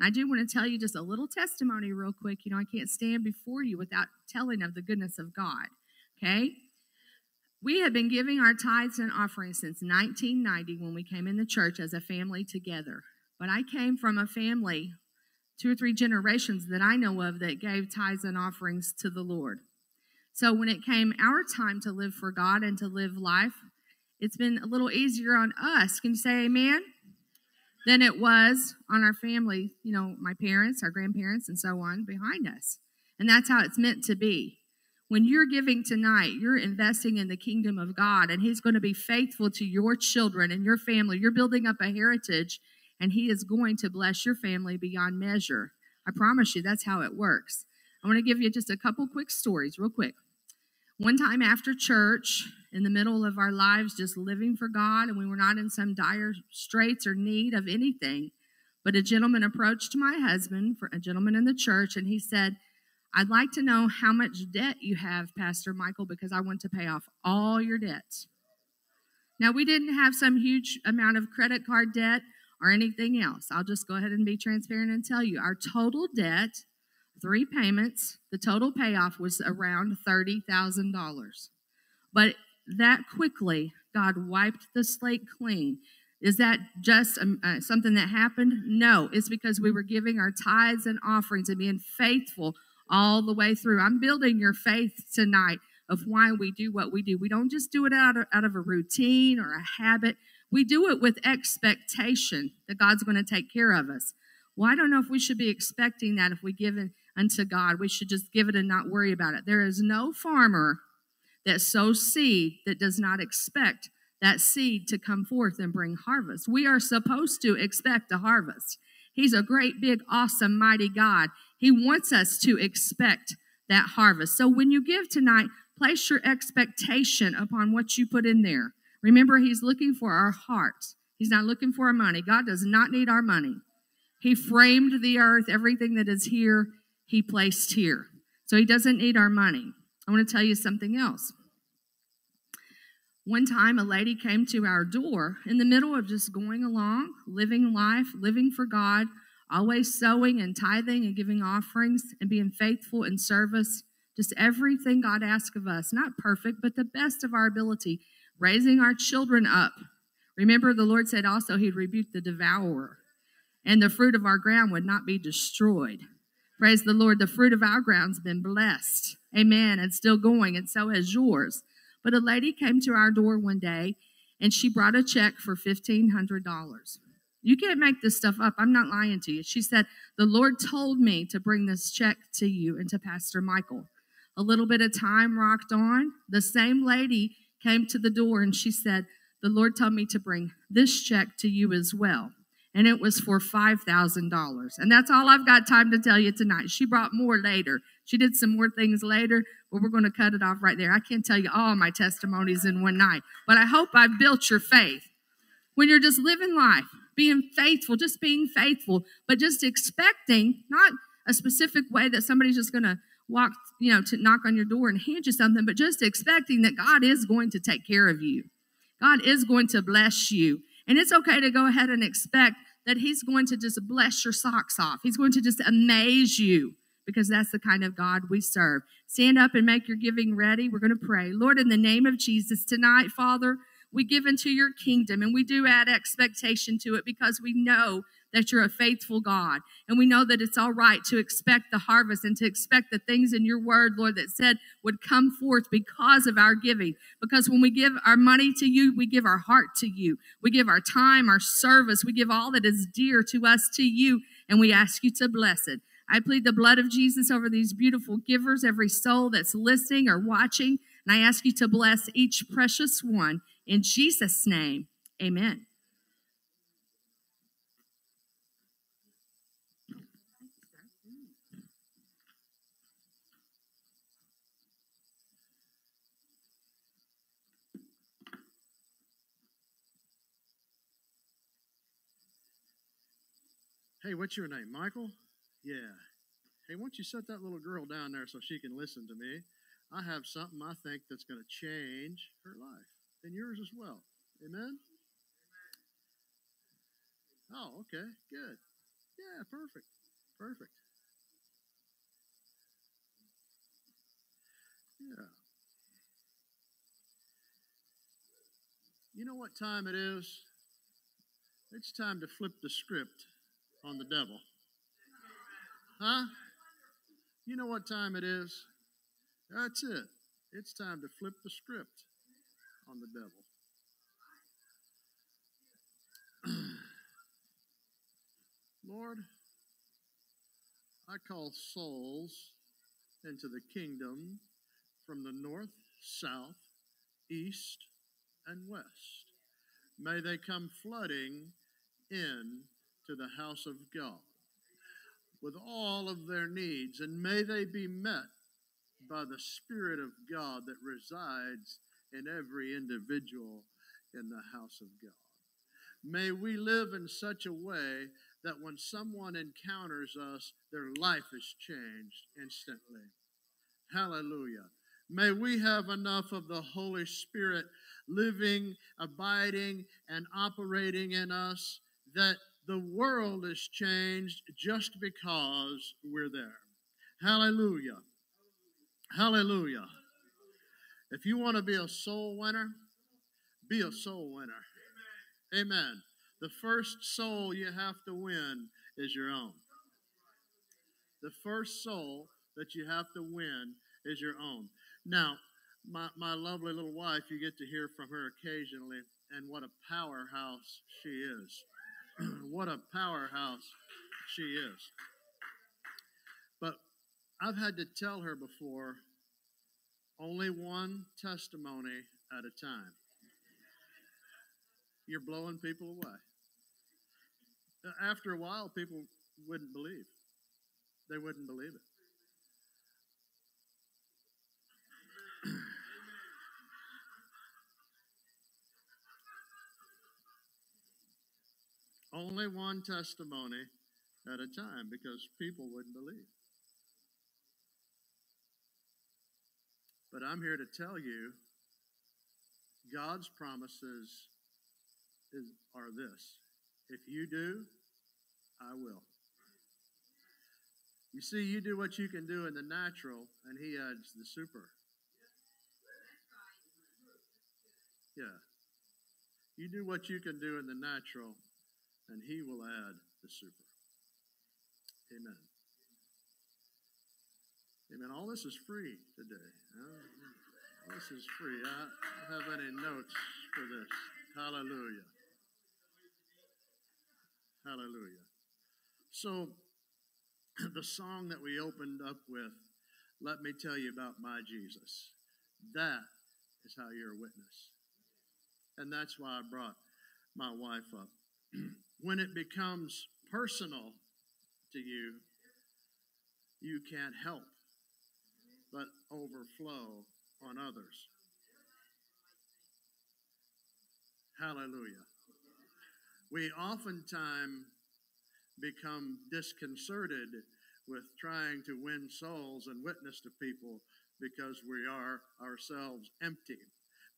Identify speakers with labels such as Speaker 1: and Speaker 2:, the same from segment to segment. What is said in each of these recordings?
Speaker 1: I do want to tell you just a little testimony, real quick. You know, I can't stand before you without telling of the goodness of God. Okay? We have been giving our tithes and offerings since 1990 when we came in the church as a family together. But I came from a family, two or three generations that I know of, that gave tithes and offerings to the Lord. So when it came our time to live for God and to live life, it's been a little easier on us. Can you say amen? Than it was on our family, you know, my parents, our grandparents, and so on behind us. And that's how it's meant to be. When you're giving tonight, you're investing in the kingdom of God, and He's going to be faithful to your children and your family. You're building up a heritage, and He is going to bless your family beyond measure. I promise you, that's how it works. I want to give you just a couple quick stories, real quick. One time after church, in the middle of our lives, just living for God, and we were not in some dire straits or need of anything, but a gentleman approached my husband, for a gentleman in the church, and he said, I'd like to know how much debt you have, Pastor Michael, because I want to pay off all your debts. Now, we didn't have some huge amount of credit card debt or anything else. I'll just go ahead and be transparent and tell you our total debt three payments. The total payoff was around $30,000. But that quickly, God wiped the slate clean. Is that just um, uh, something that happened? No, it's because we were giving our tithes and offerings and being faithful all the way through. I'm building your faith tonight of why we do what we do. We don't just do it out of, out of a routine or a habit. We do it with expectation that God's going to take care of us. Well, I don't know if we should be expecting that if we give in unto God. We should just give it and not worry about it. There is no farmer that sows seed that does not expect that seed to come forth and bring harvest. We are supposed to expect a harvest. He's a great, big, awesome, mighty God. He wants us to expect that harvest. So when you give tonight, place your expectation upon what you put in there. Remember, He's looking for our hearts. He's not looking for our money. God does not need our money. He framed the earth, everything that is here he placed here. So he doesn't need our money. I want to tell you something else. One time, a lady came to our door in the middle of just going along, living life, living for God, always sowing and tithing and giving offerings and being faithful in service. Just everything God asks of us. Not perfect, but the best of our ability. Raising our children up. Remember, the Lord said also He'd rebuke the devourer, and the fruit of our ground would not be destroyed. Praise the Lord. The fruit of our ground's been blessed. Amen. And still going, and so has yours. But a lady came to our door one day and she brought a check for $1,500. You can't make this stuff up. I'm not lying to you. She said, The Lord told me to bring this check to you and to Pastor Michael. A little bit of time rocked on. The same lady came to the door and she said, The Lord told me to bring this check to you as well and it was for $5,000. And that's all I've got time to tell you tonight. She brought more later. She did some more things later, but we're going to cut it off right there. I can't tell you all my testimonies in one night, but I hope I've built your faith. When you're just living life, being faithful, just being faithful, but just expecting, not a specific way that somebody's just going to walk, you know, to knock on your door and hand you something, but just expecting that God is going to take care of you. God is going to bless you. And it's okay to go ahead and expect that He's going to just bless your socks off. He's going to just amaze you because that's the kind of God we serve. Stand up and make your giving ready. We're going to pray. Lord, in the name of Jesus, tonight, Father, we give into your kingdom and we do add expectation to it because we know that you're a faithful God. And we know that it's all right to expect the harvest and to expect the things in your word, Lord, that said would come forth because of our giving. Because when we give our money to you, we give our heart to you. We give our time, our service, we give all that is dear to us to you, and we ask you to bless it. I plead the blood of Jesus over these beautiful givers, every soul that's listening or watching, and I ask you to bless each precious one. In Jesus' name, amen.
Speaker 2: Hey, what's your name? Michael? Yeah. Hey, why don't you set that little girl down there so she can listen to me? I have something I think that's going to change her life and yours as well. Amen? Oh, okay. Good. Yeah. Perfect. Perfect. Yeah. You know what time it is? It's time to flip the script on the devil. Huh? You know what time it is? That's it. It's time to flip the script on the devil. Lord, I call souls into the kingdom from the north, south, east, and west. May they come flooding in to the house of God with all of their needs, and may they be met by the Spirit of God that resides in every individual in the house of God. May we live in such a way that when someone encounters us, their life is changed instantly. Hallelujah. May we have enough of the Holy Spirit living, abiding, and operating in us that the world is changed just because we're there. Hallelujah. Hallelujah. If you want to be a soul winner, be a soul winner. Amen. The first soul you have to win is your own. The first soul that you have to win is your own. Now, my, my lovely little wife, you get to hear from her occasionally, and what a powerhouse she is. what a powerhouse she is. But I've had to tell her before only one testimony at a time. You're blowing people away. After a while, people wouldn't believe. They wouldn't believe it. Only one testimony at a time because people wouldn't believe. But I'm here to tell you God's promises is, are this if you do, I will. You see, you do what you can do in the natural, and He adds the super. Yeah. You do what you can do in the natural, and He will add the super. Amen. Amen. All this is free today. All this is free. I don't have any notes for this. Hallelujah. Hallelujah. So, the song that we opened up with, Let Me Tell You About My Jesus, that is how you're a witness. And that's why I brought my wife up. when it becomes personal to you, you can't help but overflow on others. Hallelujah. We oftentimes become disconcerted with trying to win souls and witness to people because we are ourselves empty.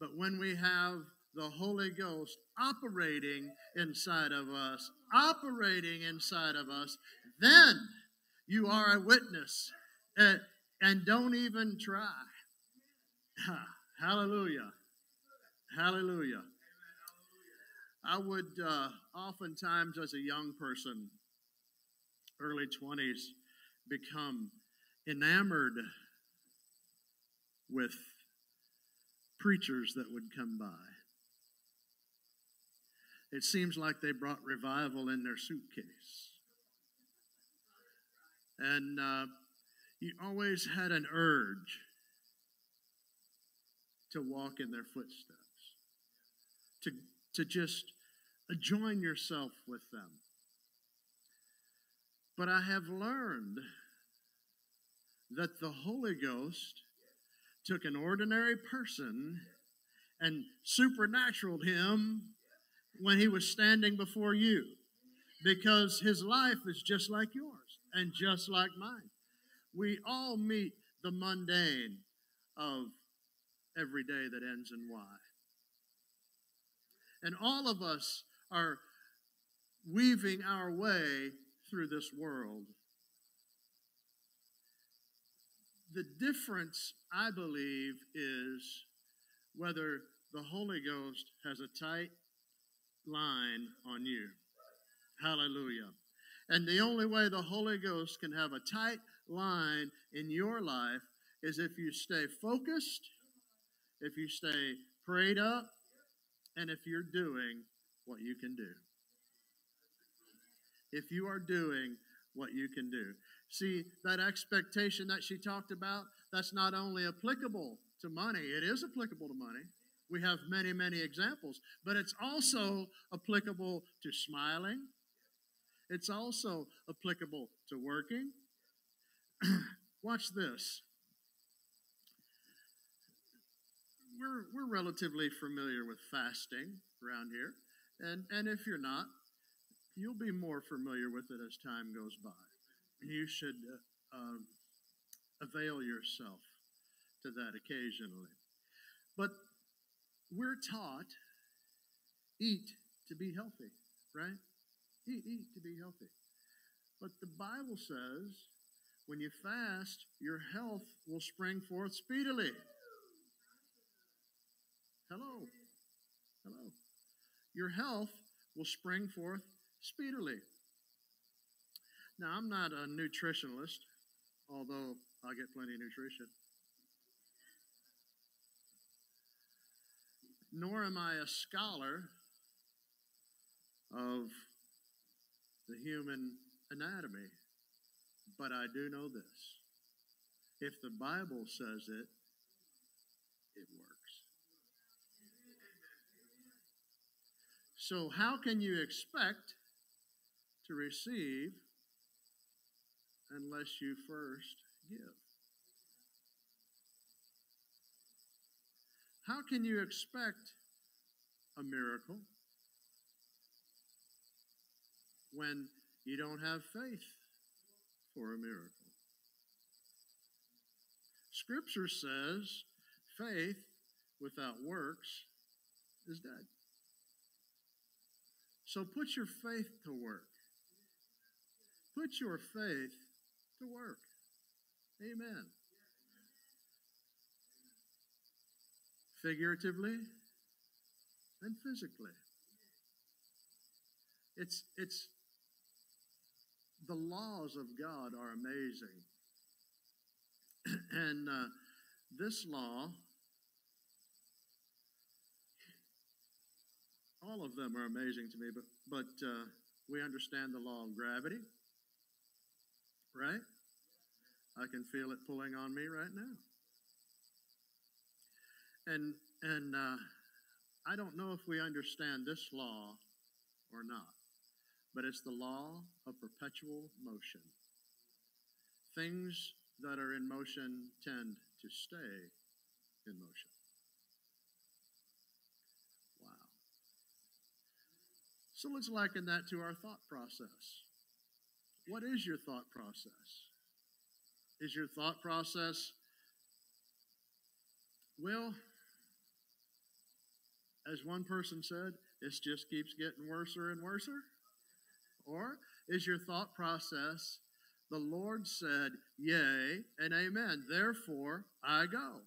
Speaker 2: But when we have the Holy Ghost operating inside of us, operating inside of us, then you are a witness. And, and don't even try. Hallelujah. Hallelujah. I would uh, oftentimes, as a young person, early 20s, become enamored with preachers that would come by. It seems like they brought revival in their suitcase. And uh, you always had an urge to walk in their footsteps, to, to just join yourself with them. But I have learned that the Holy Ghost took an ordinary person and supernaturaled him when he was standing before you because his life is just like yours and just like mine. We all meet the mundane of every day that ends in Y. And all of us are weaving our way through this world. The difference, I believe, is whether the Holy Ghost has a tight line on you. Hallelujah. And the only way the Holy Ghost can have a tight line in your life is if you stay focused, if you stay prayed up, and if you're doing what you can do. If you are doing what you can do. See, that expectation that she talked about, that's not only applicable to money, it is applicable to money. We have many, many examples, but it's also applicable to smiling. It's also applicable to working. Watch this. We're, we're relatively familiar with fasting around here. And, and if you're not, you'll be more familiar with it as time goes by. You should uh, um, avail yourself to that occasionally. But we're taught eat to be healthy, right? Eat, eat to be healthy. But the Bible says when you fast, your health will spring forth speedily. Hello. Hello. Your health will spring forth speedily. Now, I'm not a nutritionalist, although I get plenty of nutrition. Nor am I a scholar of the human anatomy, but I do know this. If the Bible says it, it works. So, how can you expect to receive unless you first give? How can you expect a miracle when you don't have faith for a miracle? Scripture says faith without works is dead. So put your faith to work. Put your faith to work. Amen. Figuratively and physically. It's, it's, the laws of God are amazing. and uh, this law, all of them are amazing to me, but, but uh, we understand the law of gravity, right? I can feel it pulling on me right now. And, and uh, I don't know if we understand this law or not, but it's the law of perpetual motion. Things that are in motion tend to stay in motion. Wow. So let's liken that to our thought process. What is your thought process? Is your thought process, well, as one person said, it just keeps getting worser and worser? Or is your thought process, the Lord said, Yea and amen, therefore I go?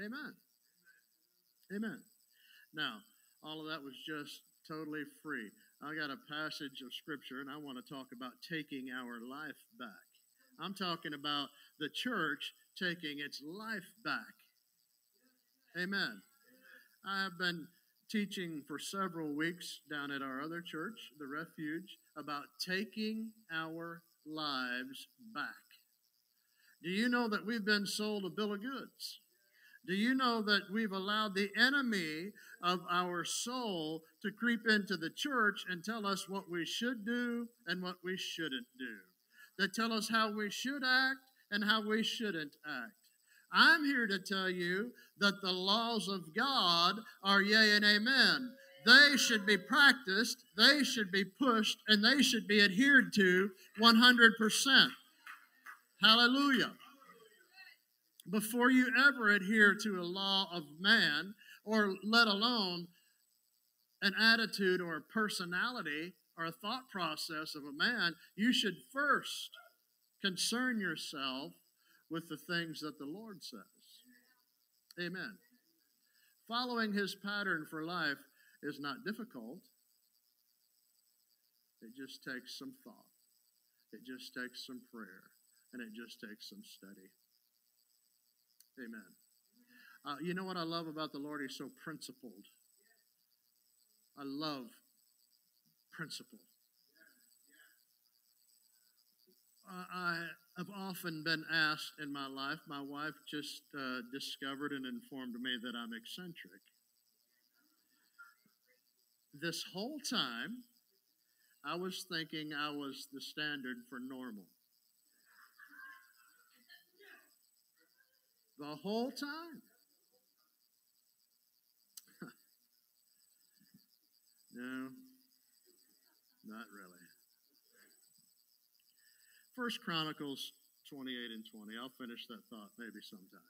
Speaker 2: Amen. Amen. Now, all of that was just totally free. I got a passage of scripture and I want to talk about taking our life back. I'm talking about the church taking its life back. Amen. I have been teaching for several weeks down at our other church, the Refuge, about taking our lives back. Do you know that we've been sold a bill of goods? Do you know that we've allowed the enemy of our soul to creep into the church and tell us what we should do and what we shouldn't do? That tell us how we should act and how we shouldn't act. I'm here to tell you that the laws of God are yea and amen. They should be practiced, they should be pushed, and they should be adhered to 100%. Hallelujah. Before you ever adhere to a law of man, or let alone an attitude or a personality or a thought process of a man, you should first concern yourself with the things that the Lord says. Amen. Following his pattern for life is not difficult. It just takes some thought. It just takes some prayer. And it just takes some study. Amen. Uh, you know what I love about the Lord? He's so principled. I love principle. Uh, I have often been asked in my life, my wife just uh, discovered and informed me that I'm eccentric. This whole time, I was thinking I was the standard for normal. The whole time. no, not really. First Chronicles 28 and 20. I'll finish that thought maybe sometime.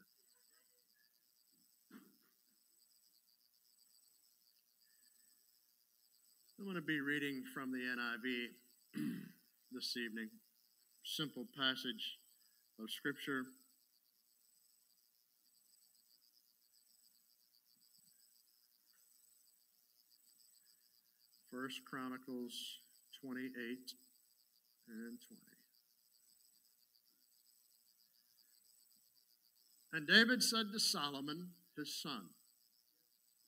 Speaker 2: I'm going to be reading from the NIV this evening. Simple passage of Scripture. First Chronicles 28 and 20. And David said to Solomon, his son,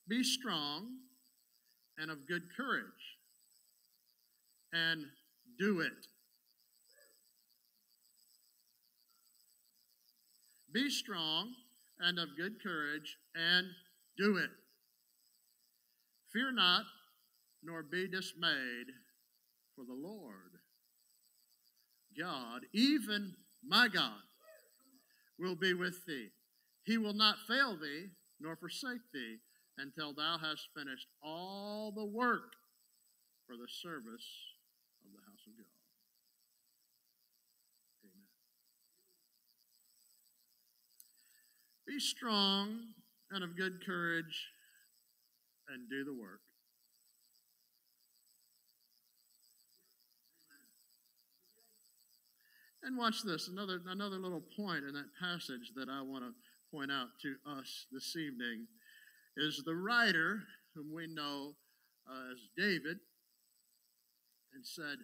Speaker 2: Be strong and of good courage, and do it. Be strong and of good courage, and do it. Fear not, nor be dismayed, for the Lord God, even my God, will be with thee. He will not fail thee, nor forsake thee until thou hast finished all the work for the service of the house of God. Amen. Be strong and of good courage and do the work. And watch this another, another little point in that passage that I want to point out to us this evening is the writer, whom we know uh, as David, and said,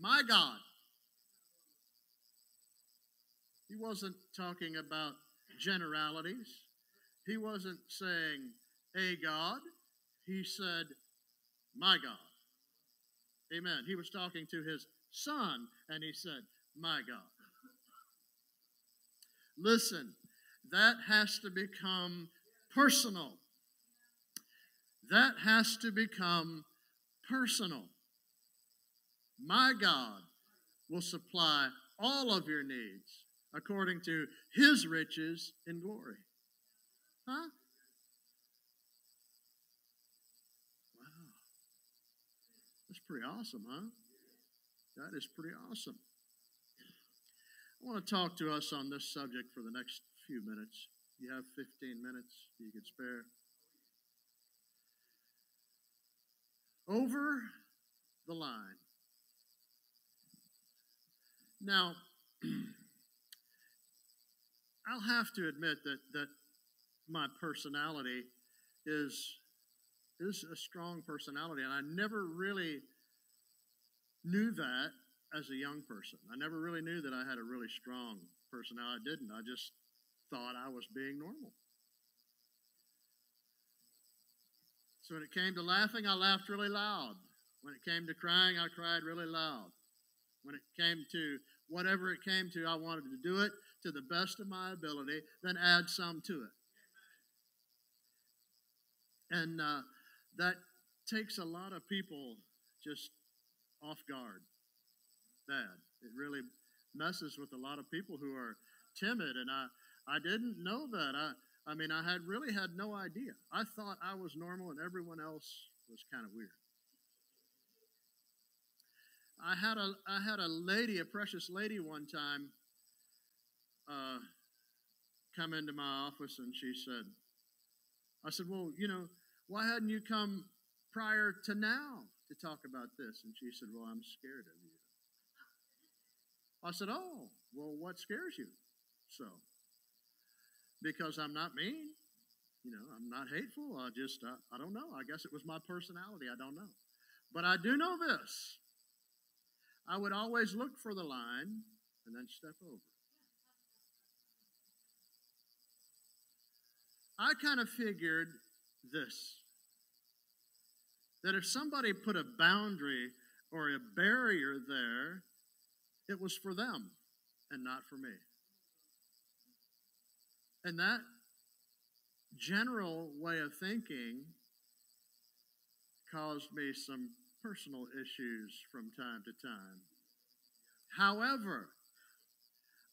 Speaker 2: My God. He wasn't talking about generalities. He wasn't saying, A God. He said, My God. Amen. He was talking to his son, and he said, My God. Listen, that has to become personal. That has to become personal. My God will supply all of your needs according to his riches in glory. Huh? Wow. That's pretty awesome, huh? That is pretty awesome. I want to talk to us on this subject for the next few minutes. You have 15 minutes you can spare. over the line. Now, I'll have to admit that, that my personality is, is a strong personality, and I never really knew that as a young person. I never really knew that I had a really strong personality. I didn't. I just thought I was being normal. So when it came to laughing, I laughed really loud. When it came to crying, I cried really loud. When it came to whatever it came to, I wanted to do it to the best of my ability, then add some to it. And uh, that takes a lot of people just off guard. Bad. It really messes with a lot of people who are timid. And I, I didn't know that. I, I mean, I had really had no idea. I thought I was normal and everyone else was kind of weird. I had a I had a lady, a precious lady, one time, uh, come into my office and she said, "I said, well, you know, why hadn't you come prior to now to talk about this. And she said, Well, I'm scared of you. I said, Oh, well, what scares you so? Because I'm not mean. You know, I'm not hateful. I just, I, I don't know. I guess it was my personality. I don't know. But I do know this I would always look for the line and then step over. I kind of figured this that if somebody put a boundary or a barrier there, it was for them and not for me. And that general way of thinking caused me some personal issues from time to time. However,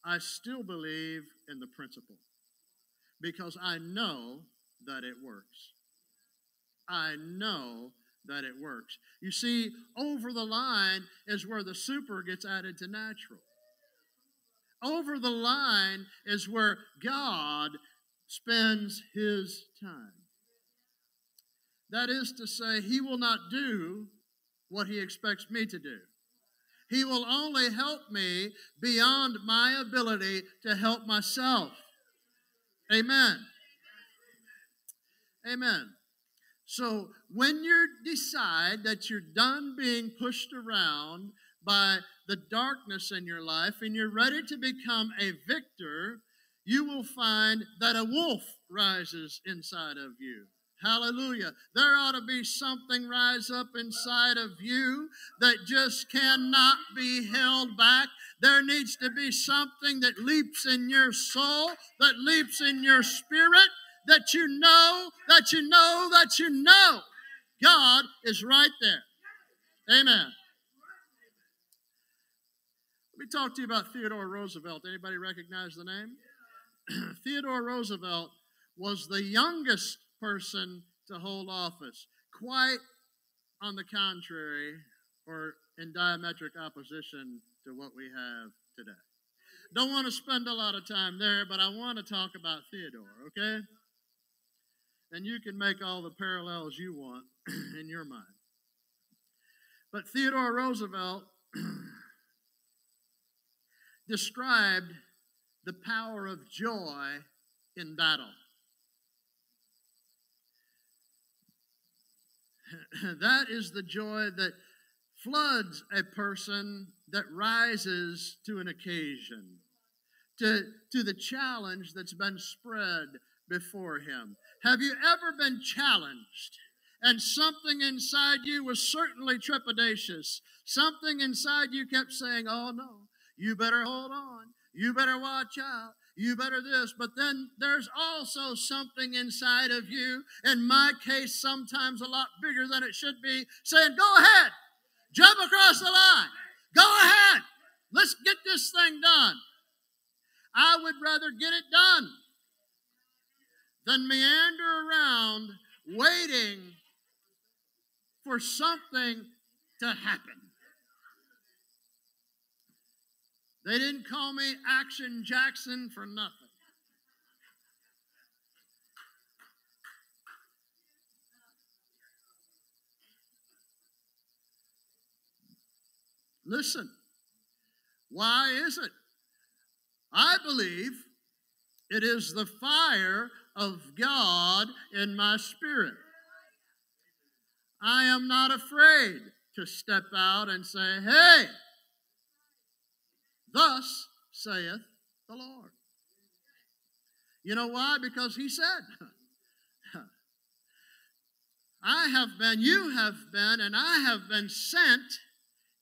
Speaker 2: I still believe in the principle because I know that it works. I know that it works. You see, over the line is where the super gets added to natural. Over the line is where God spends his time. That is to say, he will not do what he expects me to do. He will only help me beyond my ability to help myself. Amen. Amen. So when you decide that you're done being pushed around by the darkness in your life and you're ready to become a victor, you will find that a wolf rises inside of you. Hallelujah. There ought to be something rise up inside of you that just cannot be held back. There needs to be something that leaps in your soul, that leaps in your spirit, that you know, that you know, that you know God is right there. Amen. Let me talk to you about Theodore Roosevelt. Anybody recognize the name? Theodore Roosevelt was the youngest person to hold office, quite on the contrary, or in diametric opposition to what we have today. Don't want to spend a lot of time there, but I want to talk about Theodore, okay? And you can make all the parallels you want in your mind. But Theodore Roosevelt described the power of joy in battle. that is the joy that floods a person that rises to an occasion, to, to the challenge that's been spread before him. Have you ever been challenged? And something inside you was certainly trepidatious. Something inside you kept saying, Oh no, you better hold on. You better watch out. You better this. But then there's also something inside of you, in my case, sometimes a lot bigger than it should be, saying, Go ahead, jump across the line. Go ahead. Let's get this thing done. I would rather get it done than meander around waiting for something to happen. They didn't call me Action Jackson for nothing. Listen, why is it? I believe it is the fire of God in my spirit. I am not afraid to step out and say, Hey, thus saith the Lord. You know why? Because He said, I have been, you have been, and I have been sent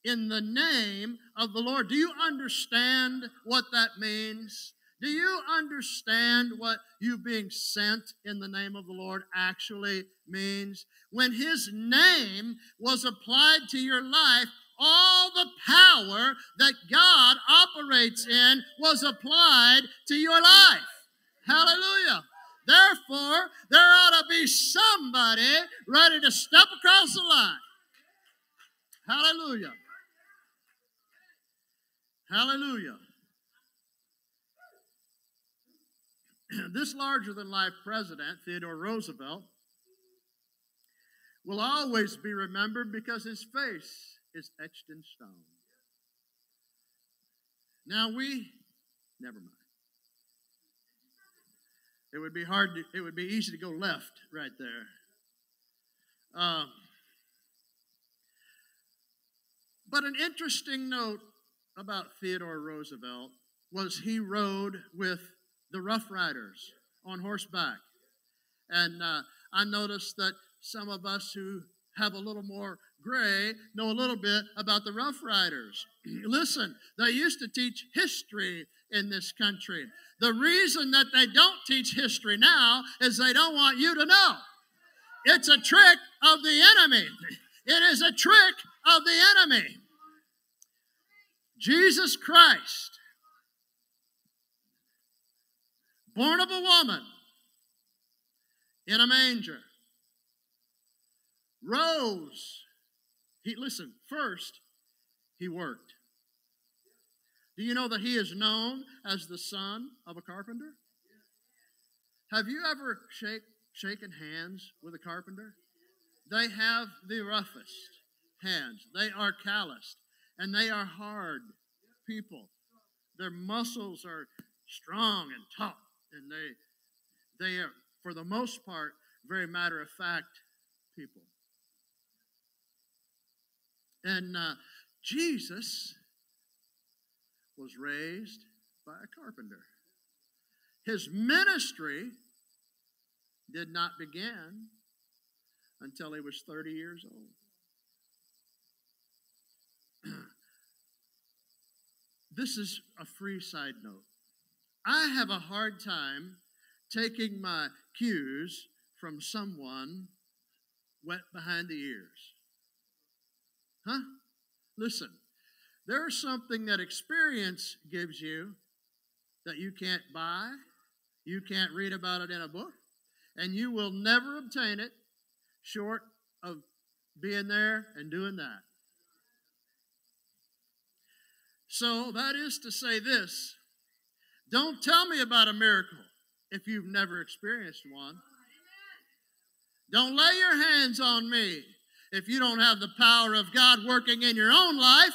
Speaker 2: in the name of the Lord. Do you understand what that means? Do you understand what you being sent in the name of the Lord actually means? When His name was applied to your life, all the power that God operates in was applied to your life. Hallelujah. Therefore, there ought to be somebody ready to step across the line. Hallelujah. Hallelujah. this larger than life president, Theodore Roosevelt, will always be remembered because his face is etched in stone. Now we, never mind. It would be hard to, it would be easy to go left right there. Um, but an interesting note about Theodore Roosevelt was he rode with the Rough Riders on horseback. And uh, I noticed that some of us who have a little more gray know a little bit about the Rough Riders. Listen, they used to teach history in this country. The reason that they don't teach history now is they don't want you to know. It's a trick of the enemy. It is a trick of the enemy. Jesus Christ, born of a woman in a manger, rose. He listen, first he worked. Do you know that he is known as the son of a carpenter? Have you ever shake, shaken hands with a carpenter? They have the roughest hands. They are calloused and they are hard people. Their muscles are strong and tough, and they they are, for the most part, very matter of fact people. And uh, Jesus was raised by a carpenter. His ministry did not begin until he was 30 years old. this is a free side note. I have a hard time taking my cues from someone wet behind the ears. Huh? Listen, there's something that experience gives you that you can't buy, you can't read about it in a book, and you will never obtain it short of being there and doing that. So that is to say this don't tell me about a miracle if you've never experienced one. Don't lay your hands on me if you don't have the power of God working in your own life.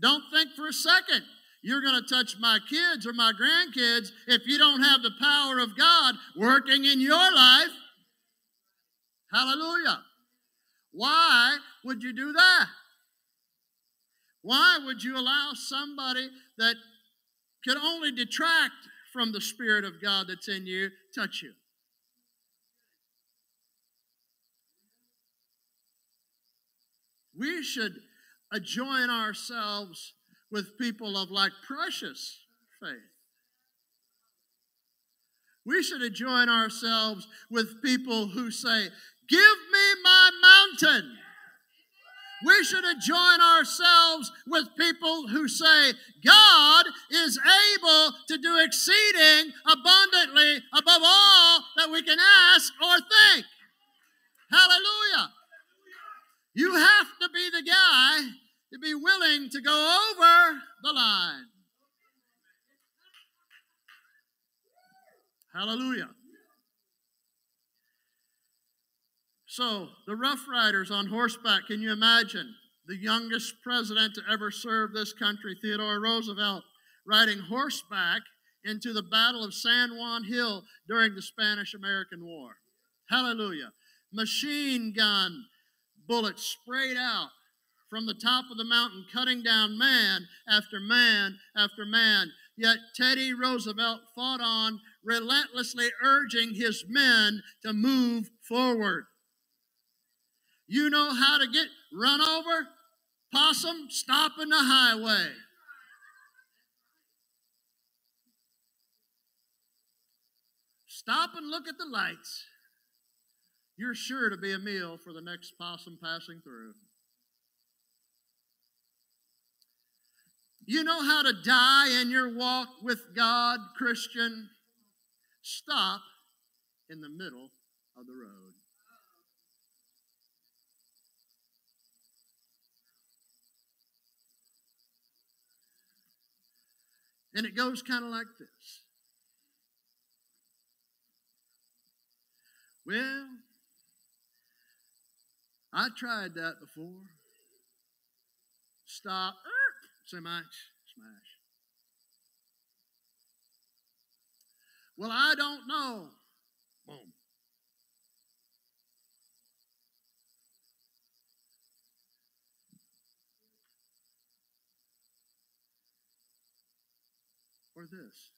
Speaker 2: Don't think for a second you're going to touch my kids or my grandkids if you don't have the power of God working in your life. Hallelujah. Why would you do that? Why would you allow somebody that could only detract from the Spirit of God that's in you touch you? We should join ourselves with people of like precious faith. We should join ourselves with people who say, Give me my mountain. We should join ourselves with people who say, God is able to do exceeding abundantly above all that we can ask or think. Hallelujah. You have to be the guy to be willing to go over the line. Hallelujah. So, the Rough Riders on horseback, can you imagine? The youngest president to ever serve this country, Theodore Roosevelt, riding horseback into the Battle of San Juan Hill during the Spanish American War. Hallelujah. Machine gun bullets sprayed out from the top of the mountain, cutting down man after man after man. Yet Teddy Roosevelt fought on, relentlessly urging his men to move forward. You know how to get run over? Possum, stop in the highway. Stop and look at the lights. You're sure to be a meal for the next possum passing through. You know how to die in your walk with God, Christian? Stop in the middle of the road. And it goes kind of like this Well, I tried that before. Stop, er, so much, smash. Well, I don't know. Boom. Or this.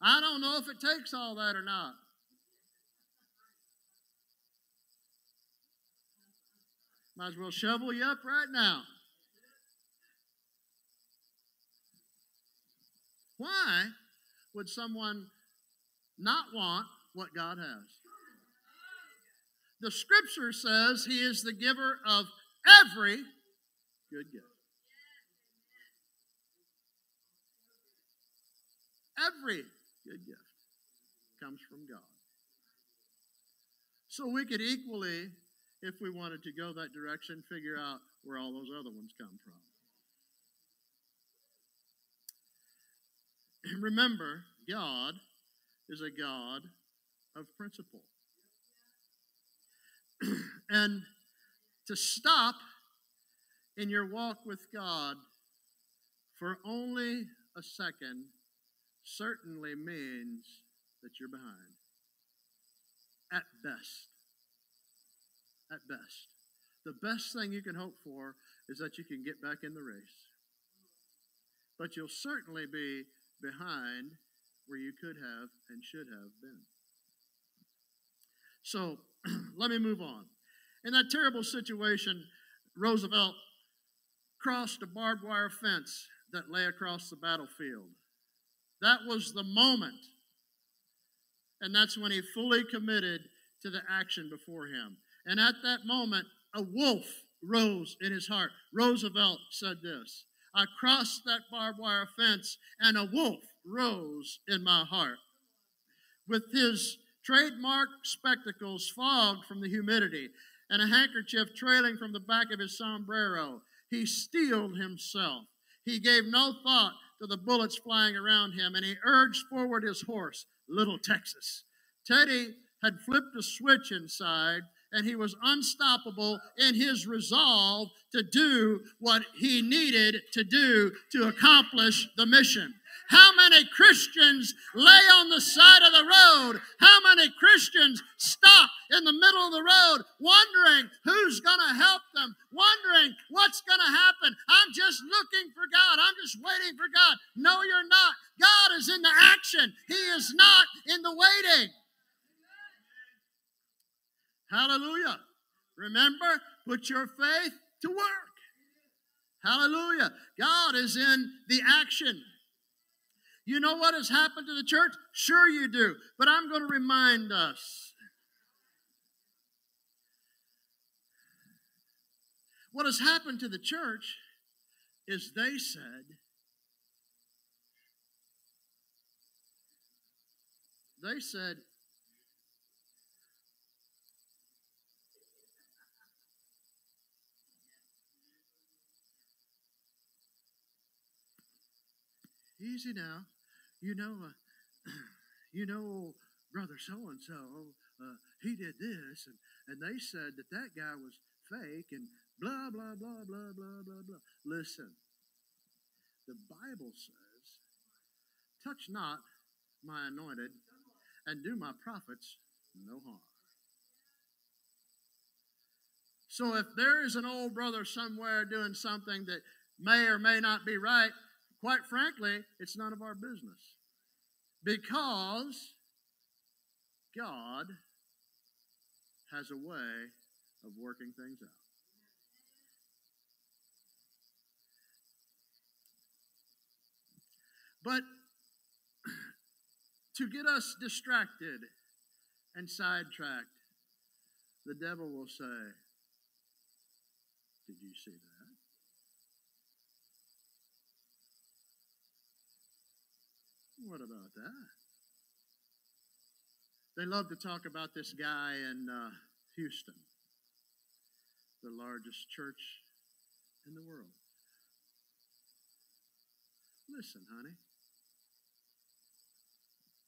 Speaker 2: I don't know if it takes all that or not. Might as well shovel you up right now. Why would someone not want what God has? The scripture says he is the giver of every good gift. Every good gift comes from God. So we could equally, if we wanted to go that direction, figure out where all those other ones come from. remember, God is a God of principle. and to stop in your walk with God for only a second certainly means that you're behind. At best. At best. The best thing you can hope for is that you can get back in the race. But you'll certainly be behind where you could have and should have been. So let me move on. In that terrible situation, Roosevelt crossed a barbed wire fence that lay across the battlefield. That was the moment. And that's when he fully committed to the action before him. And at that moment, a wolf rose in his heart. Roosevelt said this I crossed that barbed wire fence, and a wolf rose in my heart. With his trademark spectacles fogged from the humidity and a handkerchief trailing from the back of his sombrero, he steeled himself. He gave no thought to the bullets flying around him, and he urged forward his horse, Little Texas. Teddy had flipped a switch inside and he was unstoppable in his resolve to do what he needed to do to accomplish the mission. How many Christians lay on the side of the road? How many Christians stop in the middle of the road wondering who's going to help them, wondering what's going to happen? I'm just looking for God. I'm just waiting for God. No, you're not. God is in the action, He is not in the waiting. Hallelujah. Remember, put your faith to work. Hallelujah. God is in the action. You know what has happened to the church? Sure, you do. But I'm going to remind us. What has happened to the church is they said, they said, Easy now. You know, uh, you know, brother so and so, he did this, and, and they said that that guy was fake, and blah, blah, blah, blah, blah, blah, blah. Listen, the Bible says, touch not my anointed, and do my prophets no harm. So if there is an old brother somewhere doing something that may or may not be right, Quite frankly, it's none of our business. Because God has a way of working things out. But to get us distracted and sidetracked, the devil will say, Did you see that? What about that? They love to talk about this guy in uh, Houston, the largest church in the world. Listen, honey,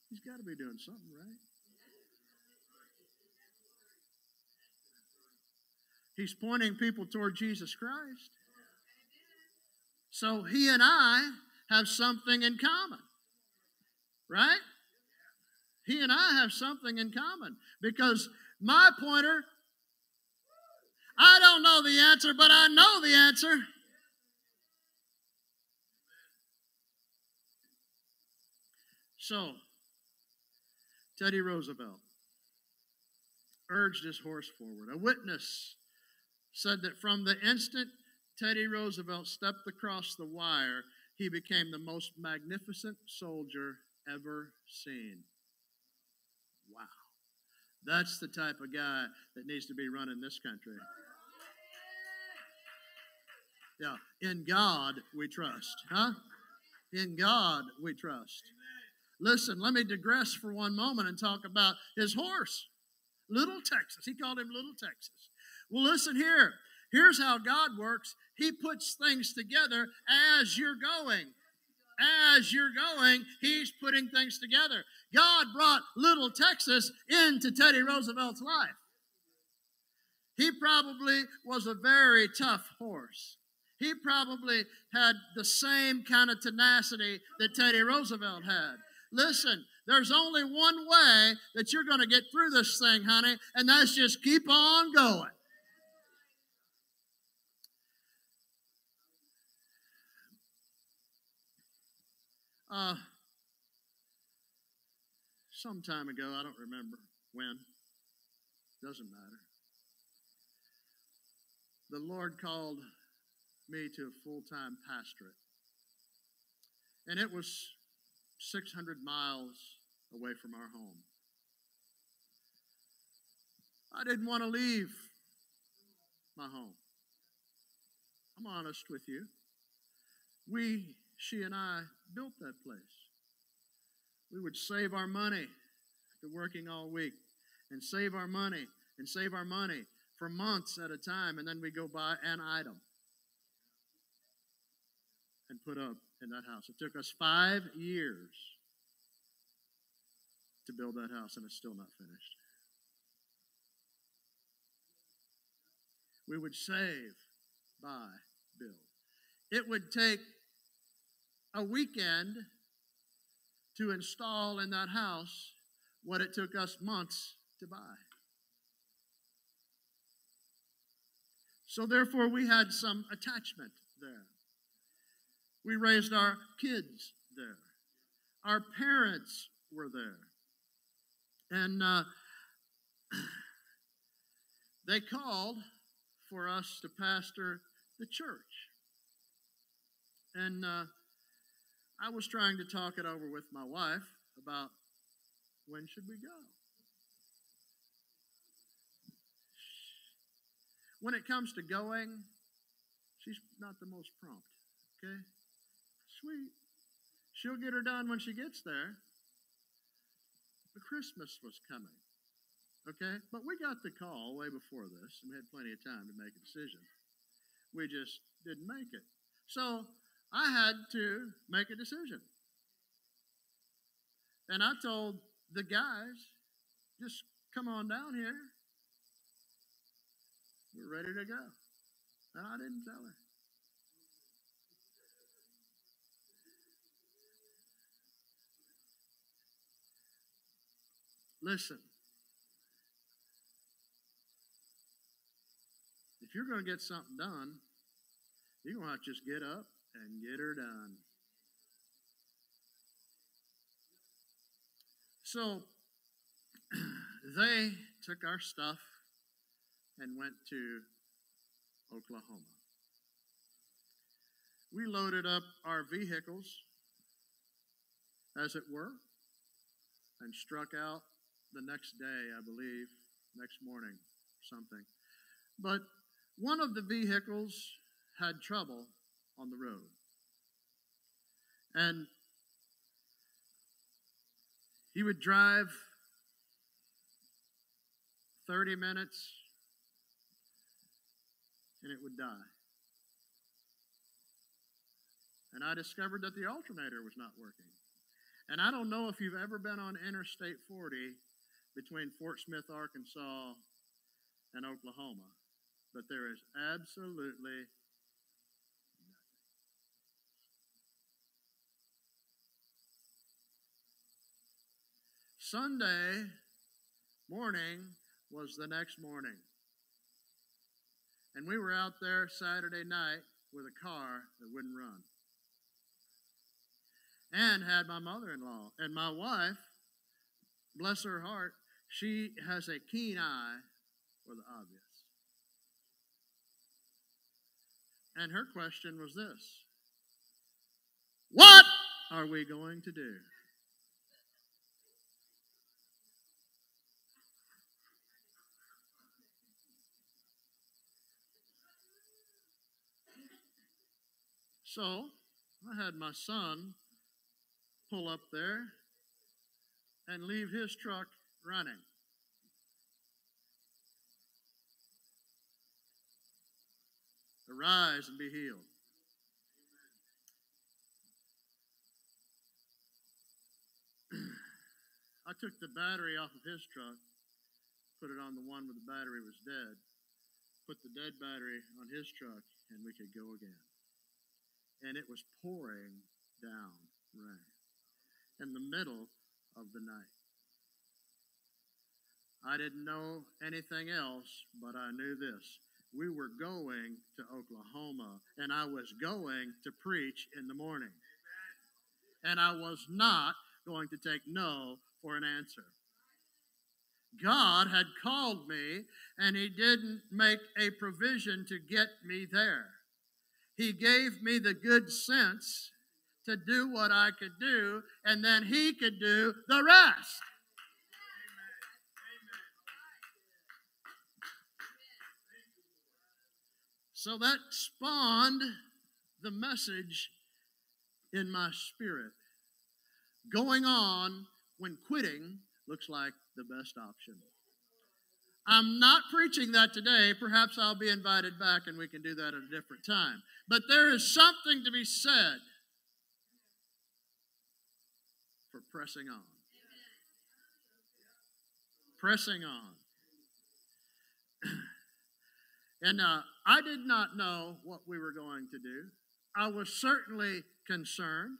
Speaker 2: he's got to be doing something right. He's pointing people toward Jesus Christ. So he and I have something in common, right? He and I have something in common because my pointer, I don't know the answer, but I know the answer. So, Teddy Roosevelt urged his horse forward. A witness said that from the instant Teddy Roosevelt stepped across the wire, he became the most magnificent soldier ever seen. Wow. That's the type of guy that needs to be running this country. Yeah, in God we trust, huh? In God we trust. Listen, let me digress for one moment and talk about his horse, Little Texas. He called him Little Texas. Well, listen here. Here's how God works He puts things together as you're going. As you're going, He's putting things together. God brought Little Texas into Teddy Roosevelt's life. He probably was a very tough horse. He probably had the same kind of tenacity that Teddy Roosevelt had. Listen, there's only one way that you're going to get through this thing, honey, and that's just keep on going. Uh, some time ago, I don't remember when, doesn't matter. The Lord called me to a full time pastorate. And it was 600 miles away from our home. I didn't want to leave my home. I'm honest with you. We, she and I, built that place. We would save our money after working all week and save our money and save our money for months at a time, and then we go buy an item and put up in that house. It took us five years to build that house, and it's still not finished. We would save, buy, build. It would take a weekend to install in that house what it took us months to buy. So, therefore, we had some attachment there. We raised our kids there. Our parents were there. And uh, they called for us to pastor the church. And uh, I was trying to talk it over with my wife about when should we go? When it comes to going, she's not the most prompt, okay? Sweet. She'll get her done when she gets there. But Christmas was coming. Okay? But we got the call way before this, and we had plenty of time to make a decision. We just didn't make it. So I had to make a decision. And I told the guys, just come on down here. We're ready to go. And I didn't tell her. Listen. If you're going to get something done, you're going to have to just get up and get her done. So they took our stuff and went to Oklahoma. We loaded up our vehicles, as it were, and struck out the next day, I believe, next morning, something. But one of the vehicles had trouble on the road. And he would drive 30 minutes and it would die. And I discovered that the alternator was not working. And I don't know if you've ever been on Interstate 40 between Fort Smith, Arkansas, and Oklahoma. but there is absolutely Sunday morning was the next morning. And we were out there Saturday night with a car that wouldn't run. And had my mother in law. And my wife, bless her heart, she has a keen eye for the obvious. And her question was this What are we going to do? So I had my son pull up there and leave his truck running. Arise and be healed. I took the battery off of his truck, put it on the one where the battery was dead, put the dead battery on his truck, and we could go again. And it was pouring down rain in the middle of the night. I didn't know anything else, but I knew this. We were going to Oklahoma, and I was going to preach in the morning. And I was not going to take no for an answer. God had called me, and He didn't make a provision to get me there. He gave me the good sense to do what I could do, and then He could do the rest. So that spawned the message in my spirit. Going on when quitting looks like the best option. I'm not preaching that today. Perhaps I'll be invited back and we can do that at a different time. But there is something to be said for pressing on. Pressing on. and uh, I did not know what we were going to do. I was certainly concerned.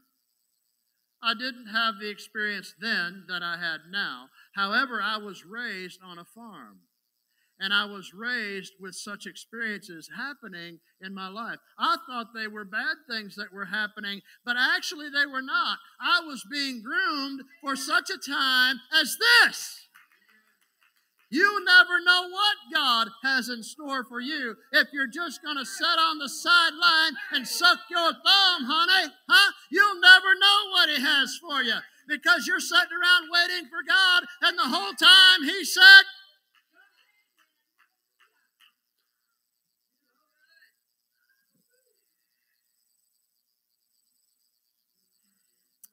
Speaker 2: I didn't have the experience then that I had now. However, I was raised on a farm. And I was raised with such experiences happening in my life. I thought they were bad things that were happening, but actually they were not. I was being groomed for such a time as this. You never know what God has in store for you if you're just going to sit on the sideline and suck your thumb, honey. Huh? You'll never know what He has for you because you're sitting around waiting for God, and the whole time He said,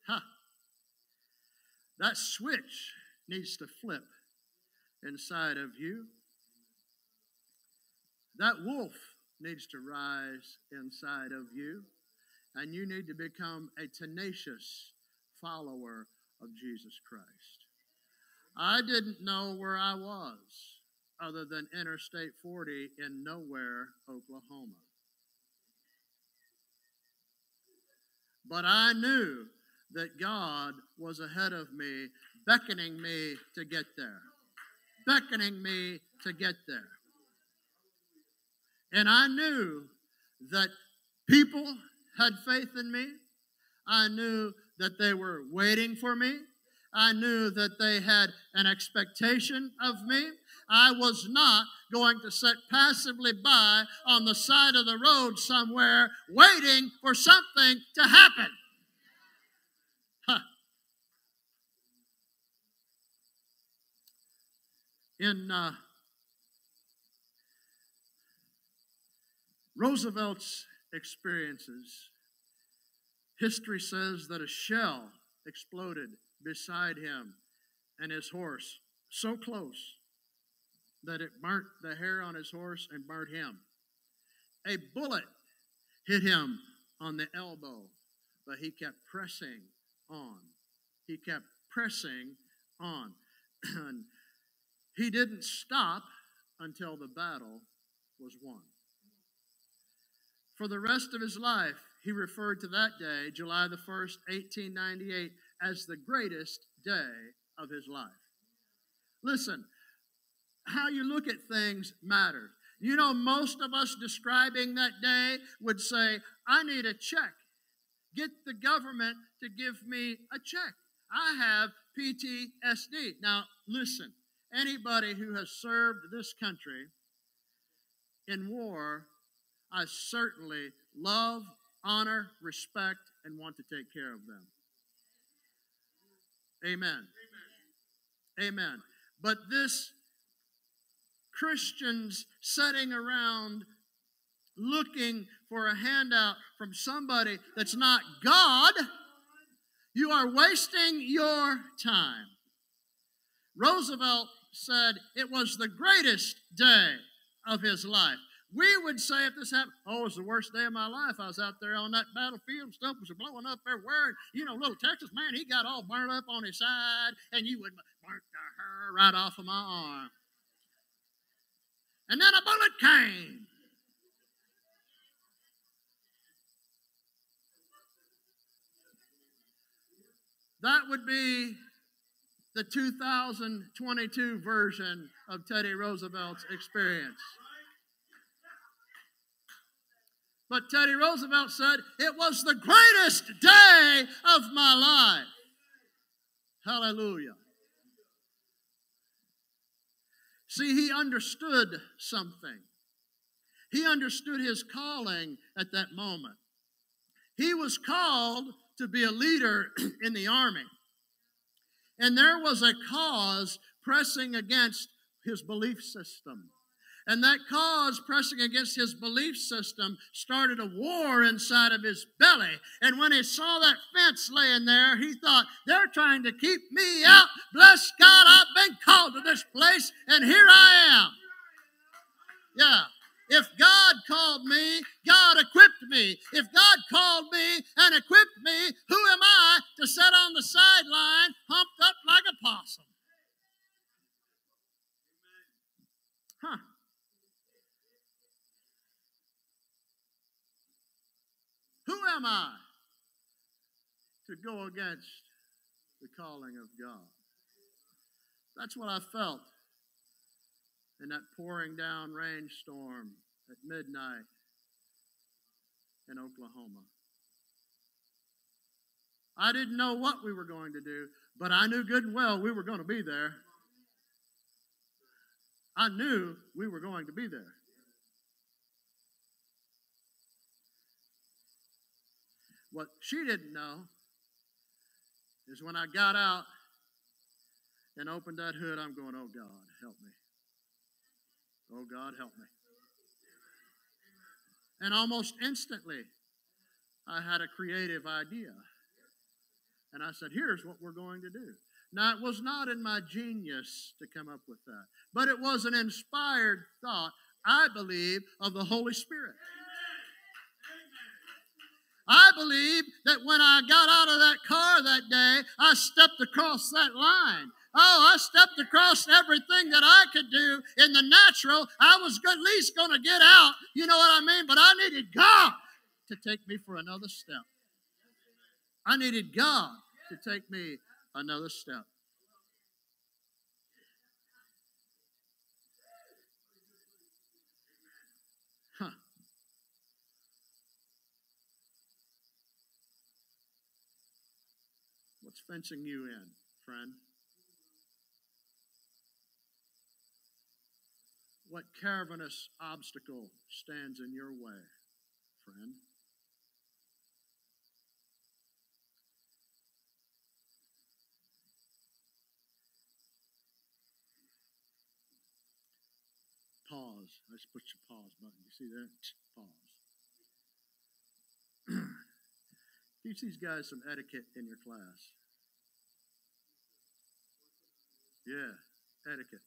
Speaker 2: Huh. That switch needs to flip inside of you. That wolf needs to rise inside of you, and you need to become a tenacious follower of Jesus Christ. I didn't know where I was other than Interstate 40 in nowhere, Oklahoma. But I knew that God was ahead of me, beckoning me to get there beckoning me to get there. And I knew that people had faith in me. I knew that they were waiting for me. I knew that they had an expectation of me. I was not going to sit passively by on the side of the road somewhere waiting for something to happen. In uh, Roosevelt's experiences, history says that a shell exploded beside him and his horse so close that it burnt the hair on his horse and burnt him. A bullet hit him on the elbow, but he kept pressing on. He kept pressing on. He didn't stop until the battle was won. For the rest of his life, he referred to that day, July the 1st, 1898, as the greatest day of his life. Listen, how you look at things matters. You know, most of us describing that day would say, I need a check. Get the government to give me a check. I have PTSD. Now, listen, anybody who has served this country in war, I certainly love, honor, respect, and want to take care of them. Amen. Amen. Amen. But this Christians sitting around looking for a handout from somebody that's not God, you are wasting your time. Roosevelt said it was the greatest day of his life. We would say if this happened, oh, it was the worst day of my life. I was out there on that battlefield, stuff was blowing up everywhere. And, you know, little Texas man, he got all burned up on his side, and you would burn the hair right off of my arm. And then a bullet came. That would be the 2022 version of Teddy Roosevelt's experience. But Teddy Roosevelt said, It was the greatest day of my life. Hallelujah. See, he understood something. He understood his calling at that moment. He was called to be a leader in the army. And there was a cause pressing against his belief system. And that cause pressing against his belief system started a war inside of his belly. And when he saw that fence laying there, he thought, they're trying to keep me out. Bless God, I've been called to this place, and here I am. Yeah. If God called me, God equipped me. If God called me and equipped me, who am I to sit on the sideline humped up like a possum? Huh. Who am I to go against the calling of God? That's what I felt in that pouring down rainstorm at midnight in Oklahoma. I didn't know what we were going to do, but I knew good and well we were going to be there. I knew we were going to be there. What she didn't know is when I got out and opened that hood, I'm going, oh God, help me. Oh God, help me. And almost instantly, I had a creative idea. And I said, here's what we're going to do. Now, it was not in my genius to come up with that, but it was an inspired thought, I believe, of the Holy Spirit. I believe that when I got out of that car that day, I stepped across that line. Oh, I stepped across everything that I could do in the natural. I was at least going to get out. You know what I mean? But I needed God to take me for another step. I needed God to take me another step. Huh. What's fencing you in, friend? What cavernous obstacle stands in your way, friend? Pause. Let's put your pause button. You see that? Pause. Teach these guys some etiquette in your class. Yeah, etiquette.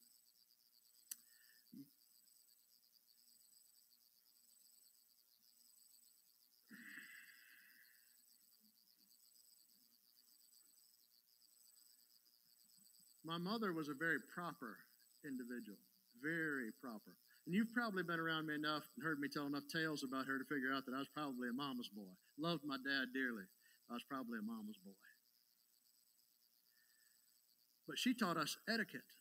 Speaker 2: My mother was a very proper individual, very proper. And you've probably been around me enough and heard me tell enough tales about her to figure out that I was probably a mama's boy. Loved my dad dearly. I was probably a mama's boy. But she taught us etiquette.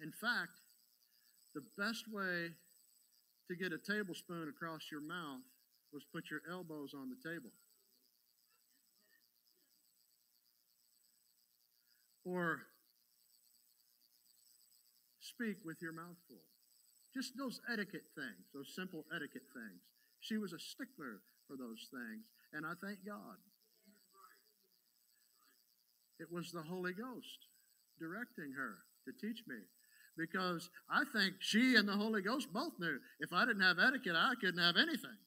Speaker 2: In fact, the best way to get a tablespoon across your mouth was put your elbows on the table. Or speak with your mouth full. Just those etiquette things, those simple etiquette things. She was a stickler for those things, and I thank God. It was the Holy Ghost directing her to teach me. Because I think she and the Holy Ghost both knew if I didn't have etiquette, I couldn't have anything.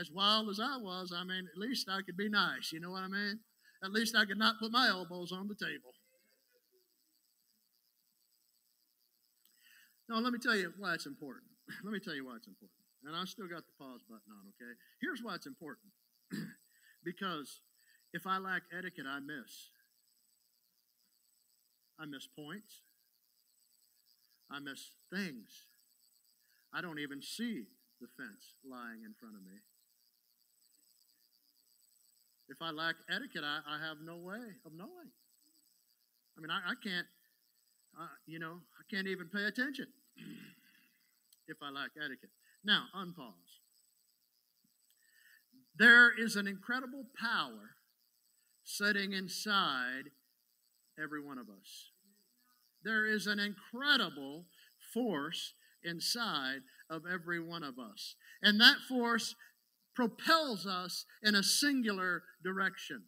Speaker 2: As wild as I was, I mean, at least I could be nice. You know what I mean? At least I could not put my elbows on the table. Now, let me tell you why it's important. Let me tell you why it's important. And I still got the pause button on, okay? Here's why it's important. because if I lack etiquette, I miss. I miss points. I miss things. I don't even see the fence lying in front of me. If I lack etiquette, I, I have no way of knowing. I mean, I, I can't, uh, you know, I can't even pay attention if I lack etiquette. Now, unpause. There is an incredible power sitting inside every one of us. There is an incredible force inside of every one of us. And that force propels us in a singular direction.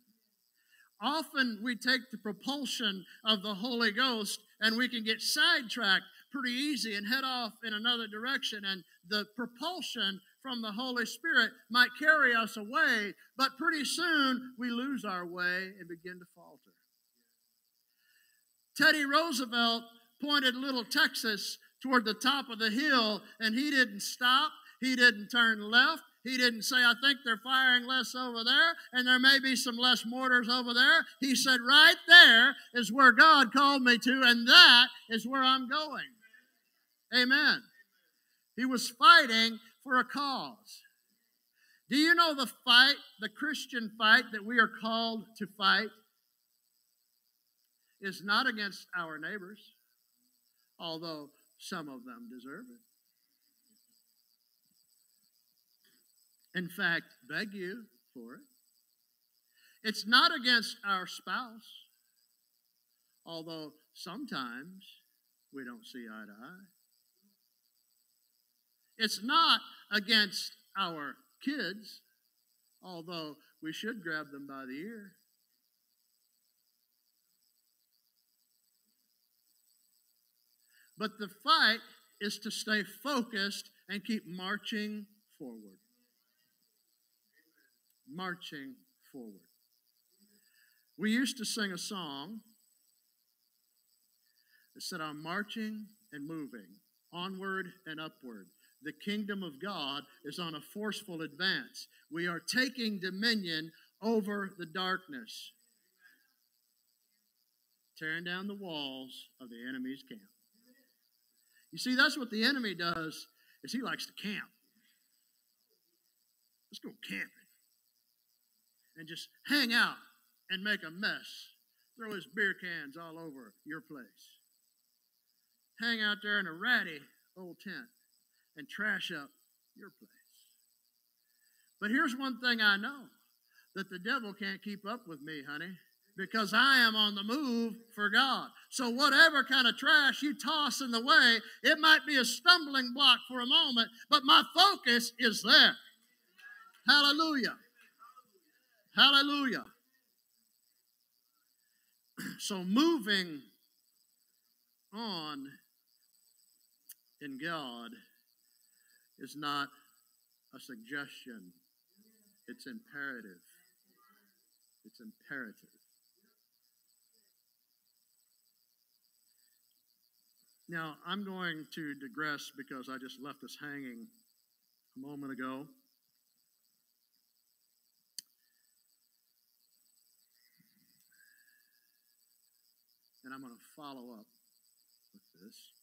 Speaker 2: Often we take the propulsion of the Holy Ghost and we can get sidetracked pretty easy and head off in another direction. And the propulsion from the Holy Spirit might carry us away, but pretty soon we lose our way and begin to falter. Teddy Roosevelt pointed little Texas toward the top of the hill, and he didn't stop. He didn't turn left. He didn't say, I think they're firing less over there, and there may be some less mortars over there. He said, Right there is where God called me to, and that is where I'm going. Amen. He was fighting for a cause. Do you know the fight, the Christian fight that we are called to fight? Is not against our neighbors, although some of them deserve it. In fact, beg you for it. It's not against our spouse, although sometimes we don't see eye to eye. It's not against our kids, although we should grab them by the ear. But the fight is to stay focused and keep marching forward. Marching forward. We used to sing a song that said, I'm marching and moving, onward and upward the kingdom of God is on a forceful advance. We are taking dominion over the darkness, tearing down the walls of the enemy's camp. You see, that's what the enemy does, is he likes to camp. Let's go camping. And just hang out and make a mess. Throw his beer cans all over your place. Hang out there in a ratty old tent and trash up your place. But here's one thing I know that the devil can't keep up with me, honey, because I am on the move for God. So, whatever kind of trash you toss in the way, it might be a stumbling block for a moment, but my focus is there. Hallelujah. Hallelujah. So, moving on in God is not a suggestion, it's imperative. It's imperative. Now, I'm going to digress because I just left us hanging a moment ago. And I'm going to follow up with this.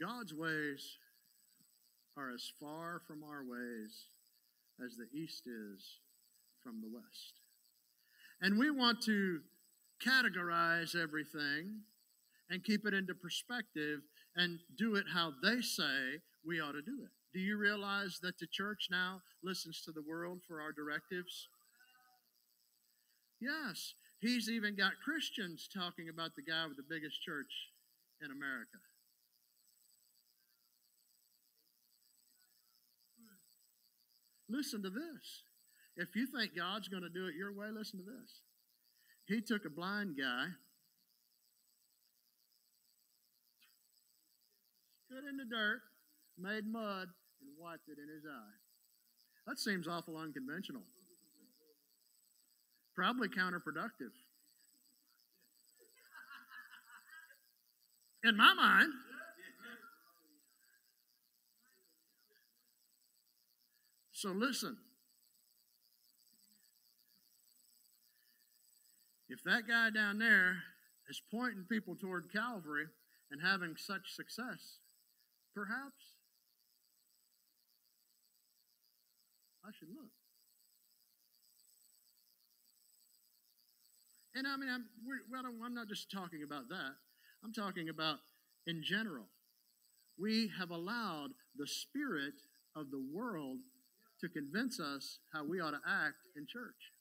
Speaker 2: God's ways are as far from our ways as the east is from the west. And we want to categorize everything and keep it into perspective and do it how they say we ought to do it. Do you realize that the church now listens to the world for our directives? Yes, he's even got Christians talking about the guy with the biggest church in America. Listen to this. If you think God's going to do it your way, listen to this. He took a blind guy, stood in the dirt, made mud, and wiped it in his eye. That seems awful unconventional. Probably counterproductive. In my mind, So listen. If that guy down there is pointing people toward Calvary and having such success, perhaps I should look. And I mean, I'm, well, I'm not just talking about that. I'm talking about in general. We have allowed the spirit of the world to convince us how we ought to act in church.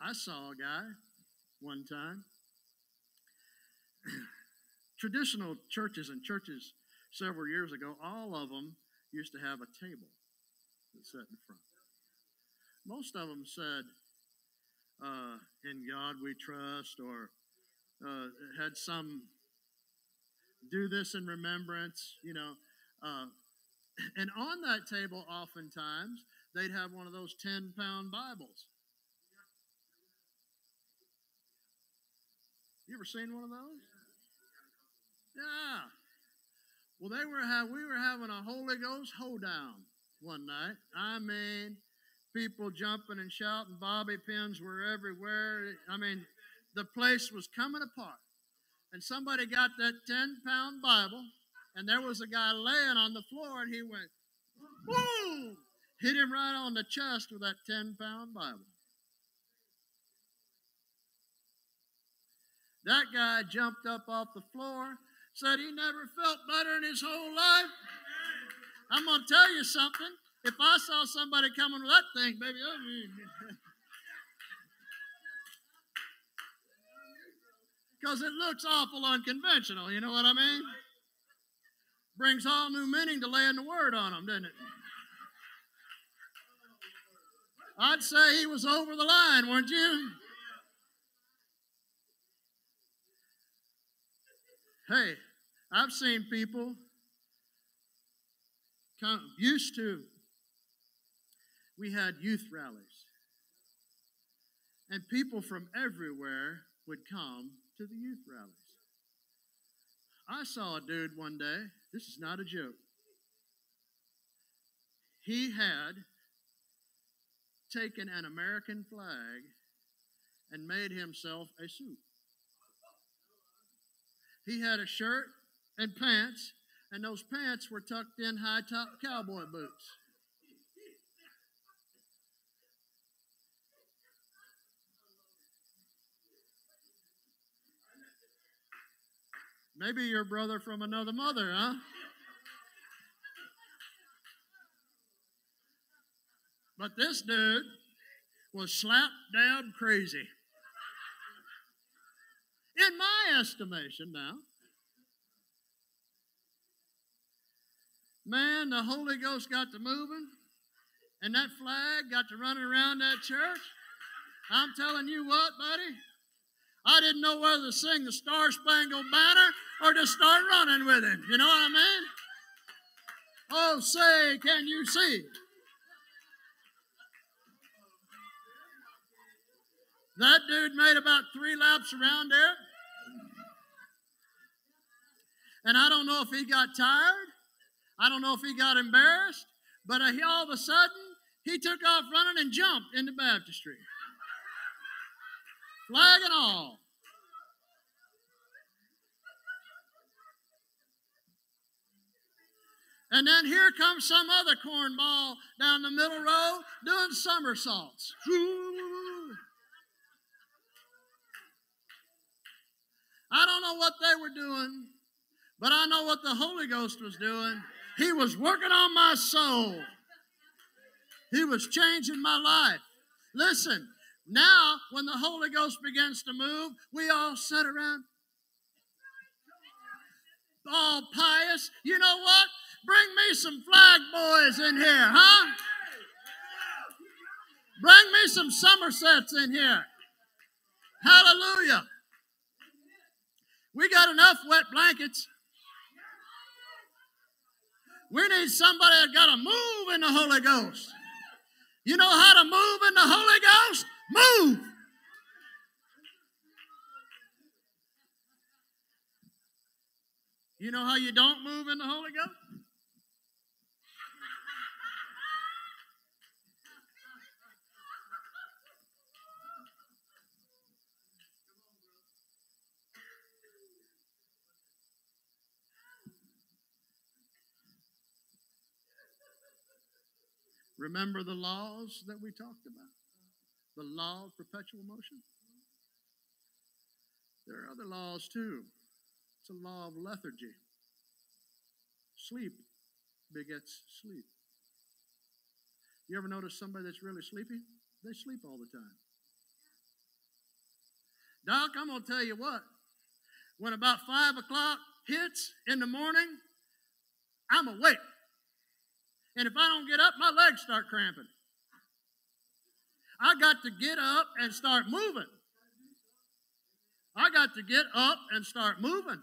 Speaker 2: I saw a guy one time. Traditional churches and churches several years ago, all of them used to have a table that sat in front. Most of them said, uh, In God we trust, or uh, had some do this in remembrance, you know. Uh, and on that table, oftentimes, they'd have one of those 10 pound Bibles. You ever seen one of those? Yeah. Well, they were have we were having a Holy Ghost hoedown one night. I mean, people jumping and shouting, bobby pins were everywhere. I mean, the place was coming apart and somebody got that 10 pound Bible, and there was a guy laying on the floor, and he went, boom! Hit him right on the chest with that 10 pound Bible. That guy jumped up off the floor, said he never felt better in his whole life. I'm going to tell you something. If I saw somebody coming with that thing, baby, oh, I mean, because it looks awful unconventional. You know what I mean? Brings all new meaning to laying the word on them, doesn't it? I'd say he was over the line, weren't you? Hey, I've seen people come, used to, we had youth rallies. And people from everywhere would come to the youth rallies. I saw a dude one day, this is not a joke. He had taken an American flag and made himself a suit. He had a shirt and pants, and those pants were tucked in high top cowboy boots. Maybe your brother from another mother, huh? But this dude was slap dab crazy. In my estimation now. Man, the Holy Ghost got to moving, and that flag got to running around that church. I'm telling you what, buddy, I didn't know whether to sing the Star Spangled Banner or to start running with him. You know what I mean? Oh, say, can you see? That dude made about three laps around there. And I don't know if he got tired. I don't know if he got embarrassed. But he, all of a sudden, he took off running and jumped into baptistry Flag and all. And then here comes some other cornball down the middle row doing somersaults. I don't know what they were doing, but I know what the Holy Ghost was doing. He was working on my soul. He was changing my life. Listen, now when the Holy Ghost begins to move, we all sit around all pious. You know what? Bring me some flag boys in here, huh? Bring me some Somersets in here. Hallelujah. We got enough wet blankets. We need somebody that got to move in the Holy Ghost. You know how to move in the Holy Ghost? Move. You know how you don't move in the Holy Ghost? Remember the laws that we talked about? The law of perpetual motion? There are other laws too. It's a law of lethargy. Sleep begets sleep. You ever notice somebody that's really sleepy? They sleep all the time. Doc, I'm going to tell you what. When about 5 o'clock hits in the morning, I'm awake. And if I don't get up, my legs start cramping. I got to get up and start moving. I got to get up and start moving.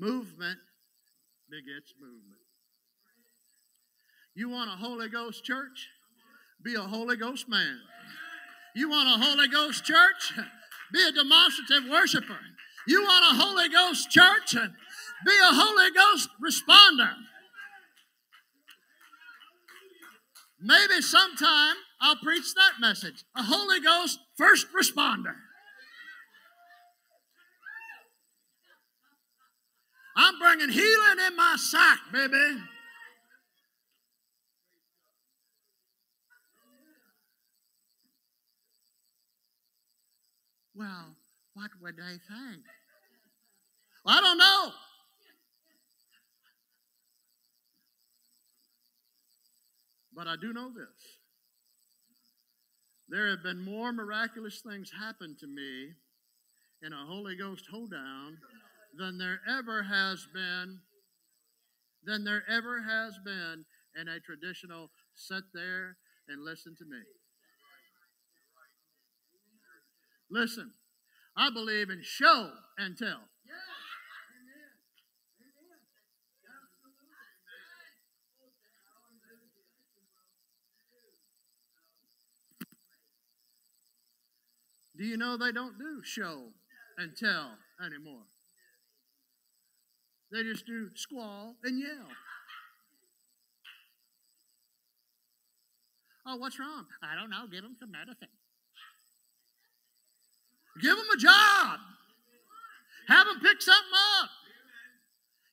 Speaker 2: Movement begets movement. You want a Holy Ghost church? Be a Holy Ghost man. You want a Holy Ghost church? Be a demonstrative worshiper. You want a Holy Ghost church? Be a Holy Ghost responder. Maybe sometime I'll preach that message a Holy Ghost first responder. I'm bringing healing in my sack, baby. Well, what would they think? Well, I don't know. But I do know this. There have been more miraculous things happen to me in a Holy Ghost hoedown than there ever has been than there ever has been in a traditional sit there and listen to me. Listen, I believe in show and tell. Do you know they don't do show and tell anymore? They just do squall and yell. Oh, what's wrong? I don't know. Give them some medicine. Give them a job. Have them pick something up.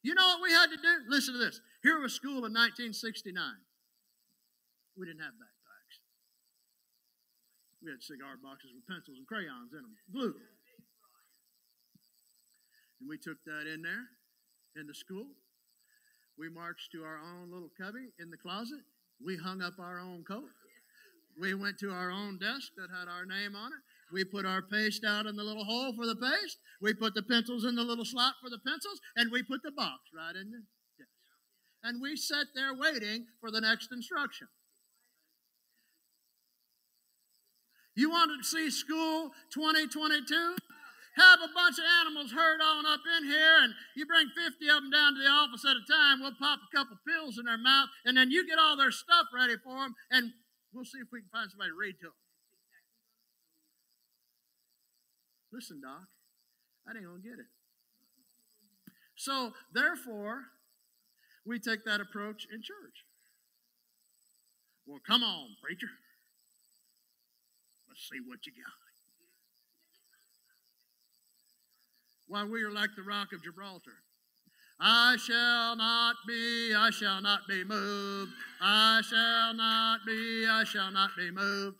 Speaker 2: You know what we had to do? Listen to this. Here was school in 1969. We didn't have backpacks. We had cigar boxes with pencils and crayons in them, glue. And we took that in there in the school. We marched to our own little cubby in the closet. We hung up our own coat. We went to our own desk that had our name on it. We put our paste out in the little hole for the paste. We put the pencils in the little slot for the pencils, and we put the box right in the desk. And we sat there waiting for the next instruction. You want to see school 2022? Have a bunch of animals herd on up in here, and you bring 50 of them down to the office at a time. We'll pop a couple pills in their mouth, and then you get all their stuff ready for them, and we'll see if we can find somebody to read to them. Listen, Doc, I ain't gonna get it. So, therefore, we take that approach in church. Well, come on, preacher. Let's see what you got. Why we are like the rock of Gibraltar. I shall not be, I shall not be moved. I shall not be, I shall not be moved.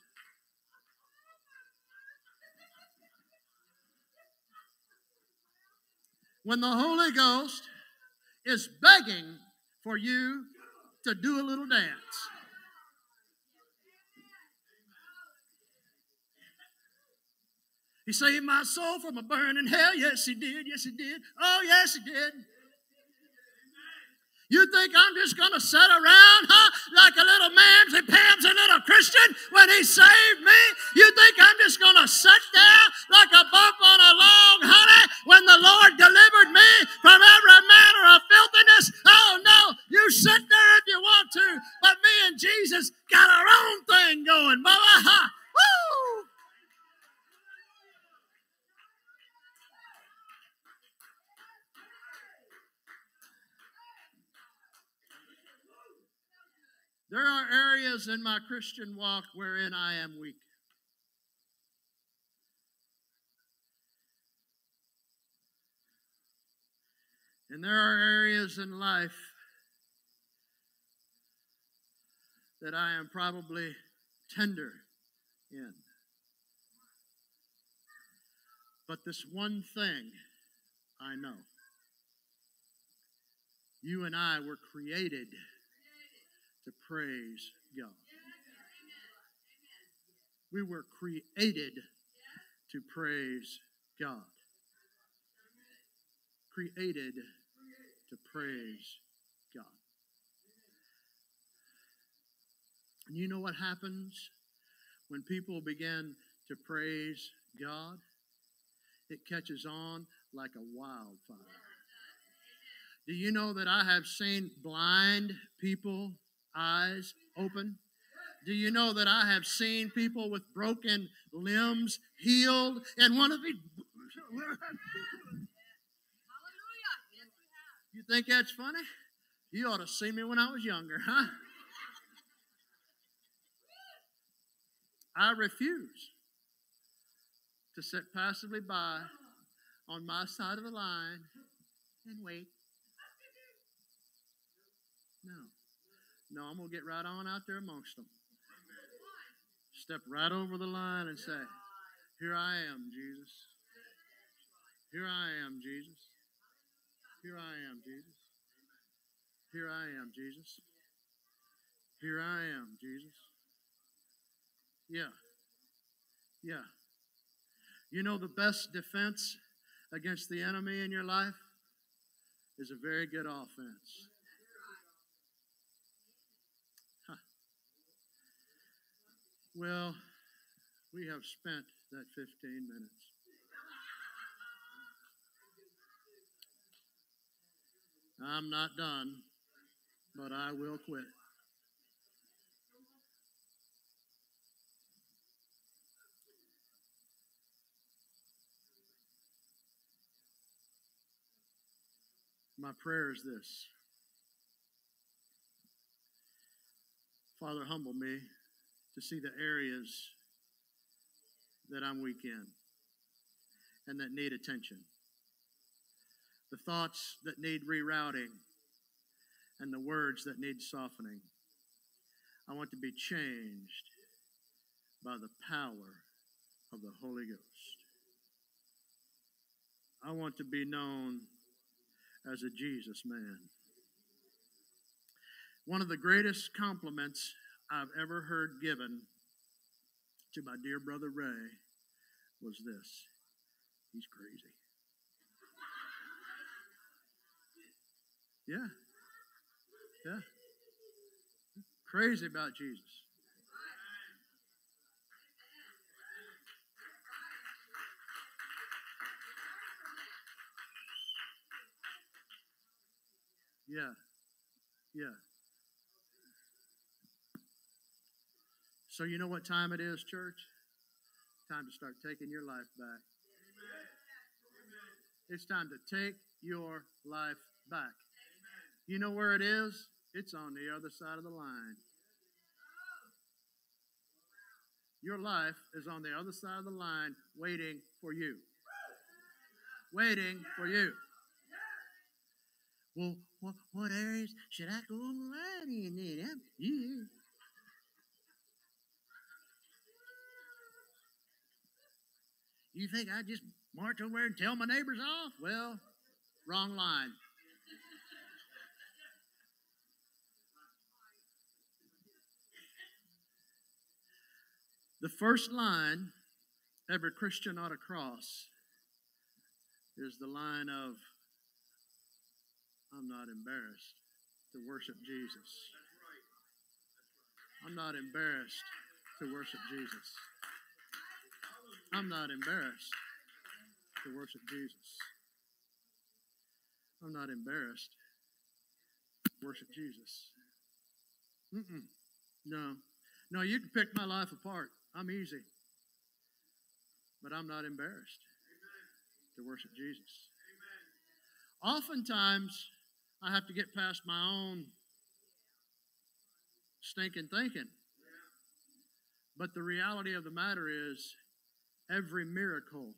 Speaker 2: When the Holy Ghost is begging for you to do a little dance. He saved my soul from a burning hell. Yes, he did. Yes, he did. Oh, yes, he did. You think I'm just going to sit around, huh, like a little mamsy pamsy little Christian when he saved me? You think I'm just going to sit there like a bump on a log, honey, when the Lord delivered me from every manner of filthiness? Oh, no, you sit there if you want to, but me and Jesus got our own thing going, mother. Huh? Areas in my Christian walk wherein I am weak. And there are areas in life that I am probably tender in. But this one thing I know you and I were created to praise God. We were created to praise God. Created to praise God. And you know what happens when people begin to praise God? It catches on like a wildfire. Do you know that I have seen blind people eyes open? Do you know that I have seen people with broken limbs healed? And one of the. You think that's funny? You ought to see me when I was younger, huh? I refuse to sit passively by on my side of the line and wait. No. No, I'm going to get right on out there amongst them. Step right over the line and say, Here I am, Jesus. Here I am, Jesus. Here I am, Jesus. Here I am, Jesus. Here I am, Jesus. Yeah. Yeah. You know, the best defense against the enemy in your life is a very good offense. Well, we have spent that 15 minutes. I'm not done, but I will quit. My prayer is this Father, humble me to see the areas that I'm weak in and that need attention, the thoughts that need rerouting, and the words that need softening. I want to be changed by the power of the Holy Ghost. I want to be known as a Jesus man. One of the greatest compliments I've ever heard given to my dear brother Ray was this he's crazy. Yeah. Yeah. Crazy about Jesus. Yeah. Yeah. So, you know what time it is, church? Time to start taking your life back. It's time to take your life back. You know where it is? It's on the other side of the line. Your life is on the other side of the line waiting for you. waiting for you. Well, what, what areas should I go on the line in then? You think I just march over and tell my neighbors off? Well, wrong line. The first line every Christian ought to cross is the line of I'm not embarrassed to worship Jesus. I'm not embarrassed to worship Jesus. I'm not embarrassed to worship Jesus. I'm not embarrassed to worship Jesus. Mm-mm. No. No, you can pick my life apart. I'm easy. But I'm not embarrassed to worship Jesus. Oftentimes, I have to get past my own stinking thinking. But the reality of the matter is, every miracle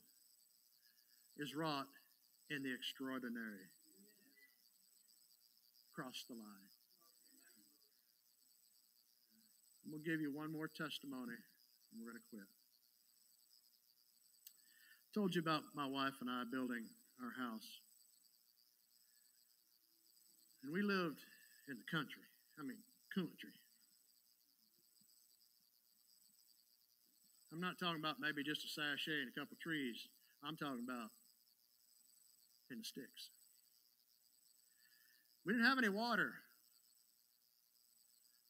Speaker 2: is wrought in the extraordinary. Cross the line. I'm going to give you one more testimony, and we're going to quit. Told you about my wife and I building our house. And we lived in the country. I mean, country. I'm not talking about maybe just a sachet and a couple trees. I'm talking about in the sticks. We didn't have any water.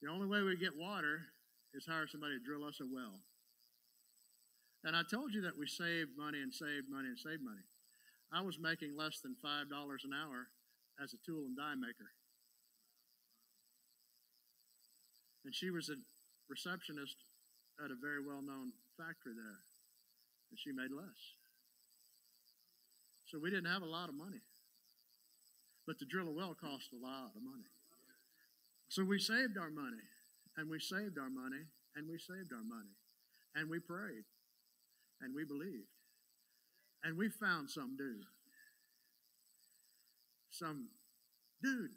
Speaker 2: The only way we get water is hire somebody to drill us a well. And I told you that we saved money and saved money and saved money. I was making less than $5 an hour as a tool and die maker. And she was a receptionist at a very well known factory there. And she made less. So we didn't have a lot of money. But to drill a well cost a lot of money. So we saved our money, and we saved our money, and we saved our money. And we prayed, and we believed. And we found some dude. Some dude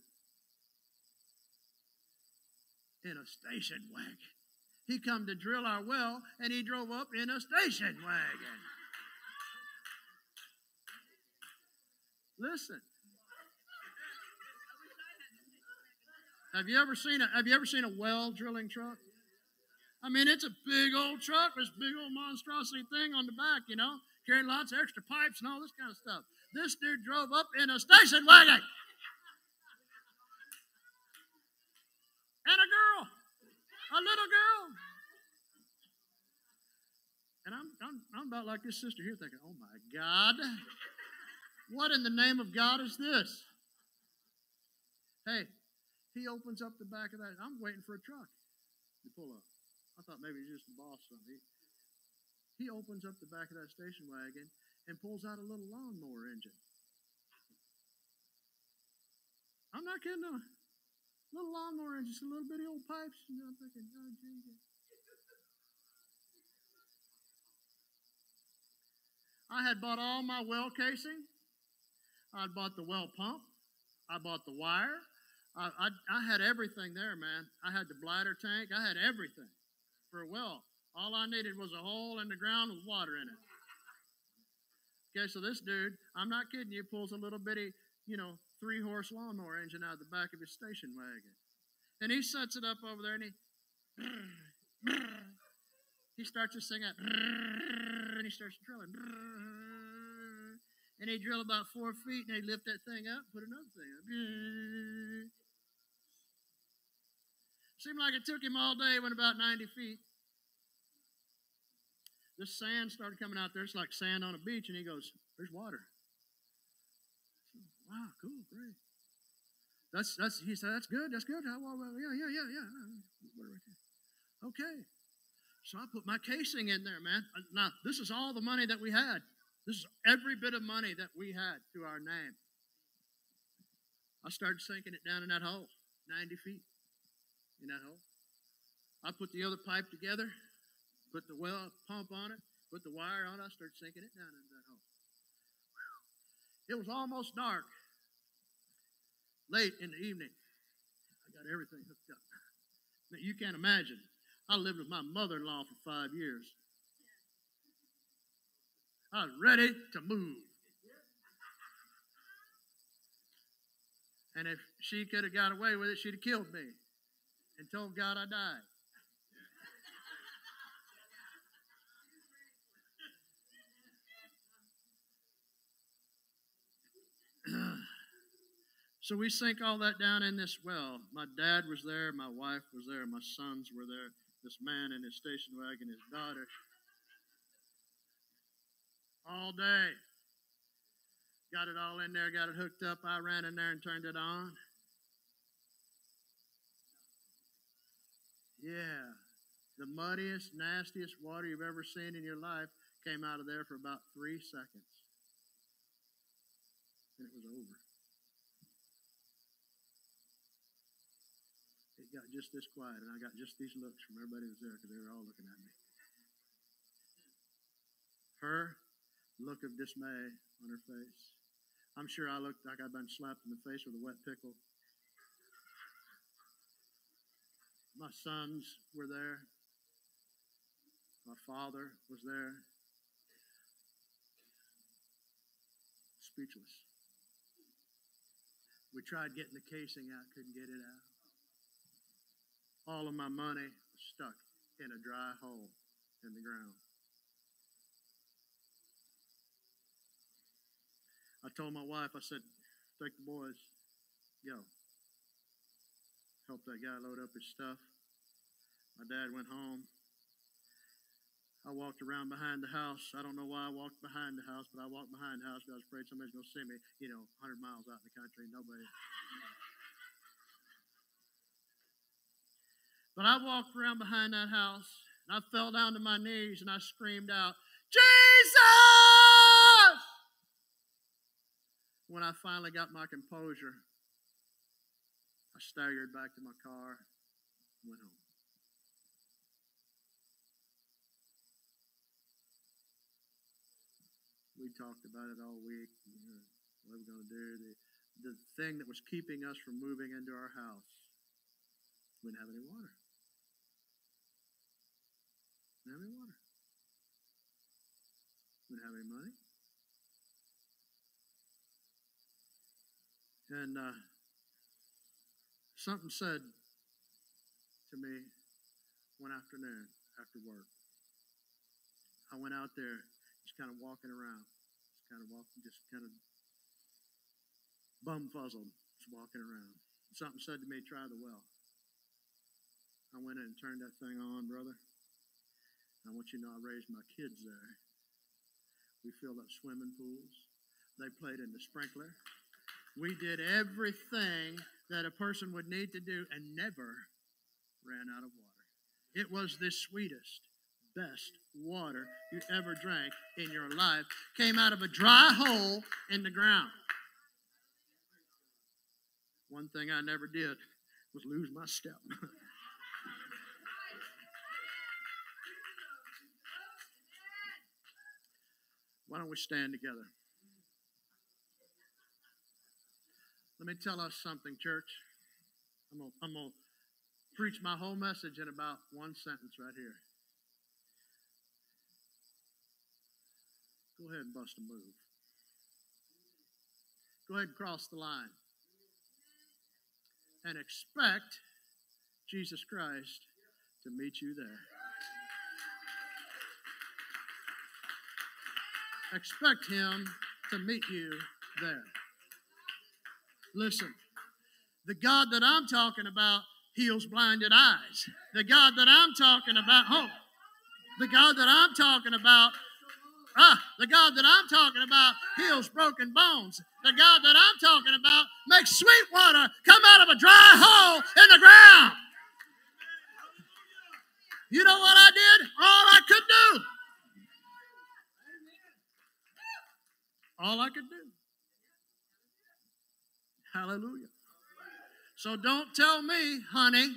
Speaker 2: in a station wagon. He come to drill our well, and he drove up in a station wagon. Listen. Have you ever seen a Have you ever seen a well drilling truck? I mean, it's a big old truck, this big old monstrosity thing on the back, you know, carrying lots of extra pipes and all this kind of stuff. This dude drove up in a station wagon. And a girl, a little girl. And I'm, I'm, I'm about like this sister here thinking, oh my God, what in the name of God is this? Hey, he opens up the back of that. I'm waiting for a truck to pull up. I thought maybe he's just the boss of me. He opens up the back of that station wagon and pulls out a little lawnmower engine. I'm not kidding. Little lawnmower engine, just a little bitty old pipes. Know, I'm thinking, oh, Jesus. I had bought all my well casing. I'd bought the well pump. I bought the wire. I, I, I had everything there, man. I had the bladder tank. I had everything for a well. All I needed was a hole in the ground with water in it. Okay, so this dude, I'm not kidding you, pulls a little bitty, you know, three horse lawnmower engine out of the back of his station wagon. And he sets it up over there and he he starts to sing it and he starts drilling. And he drill about four feet and he lift that thing up, put another thing up. Seemed like it took him all day, went about 90 feet. The sand started coming out there. It's like sand on a beach. And he goes, There's water. Wow, cool, great. That's that's he said, that's good, that's good. Well, well, yeah, yeah, yeah, yeah. Okay. So I put my casing in there, man. Uh, now, this is all the money that we had. This is every bit of money that we had to our name. I started sinking it down in that hole, 90 feet in that hole. I put the other pipe together, put the well pump on it, put the wire on it. I started sinking it down into that hole. It was almost dark. Late in the evening, I got everything hooked up. Now, you can't imagine. I lived with my mother in law for five years. I was ready to move. And if she could have got away with it, she'd have killed me and told God I died. So we sink all that down in this well. My dad was there, my wife was there, my sons were there, this man in his station wagon, his daughter. All day. Got it all in there, got it hooked up. I ran in there and turned it on. Yeah. The muddiest, nastiest water you've ever seen in your life came out of there for about three seconds. And it was over. Got just this quiet, and I got just these looks from everybody who was there because they were all looking at me. Her look of dismay on her face. I'm sure I looked like I'd been slapped in the face with a wet pickle. My sons were there. My father was there. Speechless. We tried getting the casing out, couldn't get it out. All of my money stuck in a dry hole in the ground. I told my wife, I said, take the boys, go. Help that guy load up his stuff. My dad went home. I walked around behind the house. I don't know why I walked behind the house, but I walked behind the house because I was afraid somebody's going to see me, you know, 100 miles out in the country. Nobody. But I walked around behind that house and I fell down to my knees and I screamed out, Jesus! When I finally got my composure, I staggered back to my car and went home. We talked about it all week. You know, what we're going to do. The, the thing that was keeping us from moving into our house, we didn't have any water. Didn't have any water. We didn't have any money. And uh, something said to me one afternoon after work. I went out there, just kind of walking around, just kind of walking, just kind of bumfuzzled, just walking around. Something said to me, try the well. I went in and turned that thing on, brother. I want you to know I raised my kids there. We filled up swimming pools. They played in the sprinkler. We did everything that a person would need to do and never ran out of water. It was the sweetest, best water you ever drank in your life. Came out of a dry hole in the ground. One thing I never did was lose my step. Why don't we stand together? Let me tell us something, church. I'm going I'm to preach my whole message in about one sentence right here. Go ahead and bust a move. Go ahead and cross the line. And expect Jesus Christ to meet you there. Expect Him to meet you there. Listen, the God that I'm talking about heals blinded eyes. The God that I'm talking about, hope. The God that I'm talking about, ah, the God that I'm talking about heals broken bones. The God that I'm talking about makes sweet water come out of a dry hole in the ground. You know what I did? All I could do. All I could do. Hallelujah. So don't tell me, honey,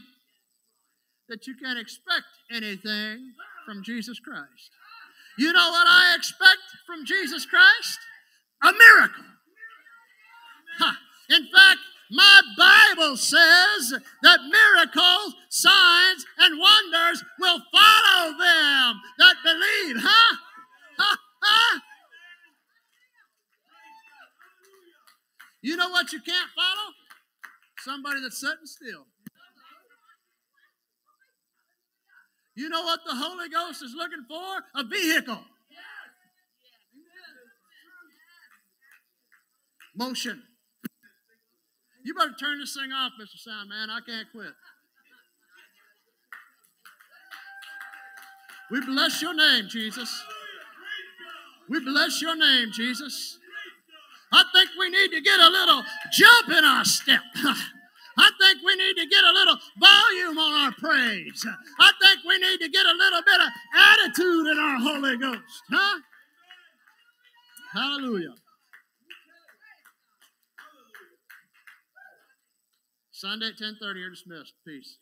Speaker 2: that you can't expect anything from Jesus Christ. You know what I expect from Jesus Christ? A miracle. In fact, my Bible says that miracles, signs, and wonders will follow them that believe. Huh? Ha, ha. You know what you can't follow? Somebody that's sitting still. You know what the Holy Ghost is looking for? A vehicle. Motion. You better turn this thing off, Mr. Sound Man. I can't quit. We bless your name, Jesus. We bless your name, Jesus. I think we need to get a little jump in our step. I think we need to get a little volume on our praise. I think we need to get a little bit of attitude in our Holy Ghost. Huh? Hallelujah. Sunday at 10:30, you're dismissed. Peace.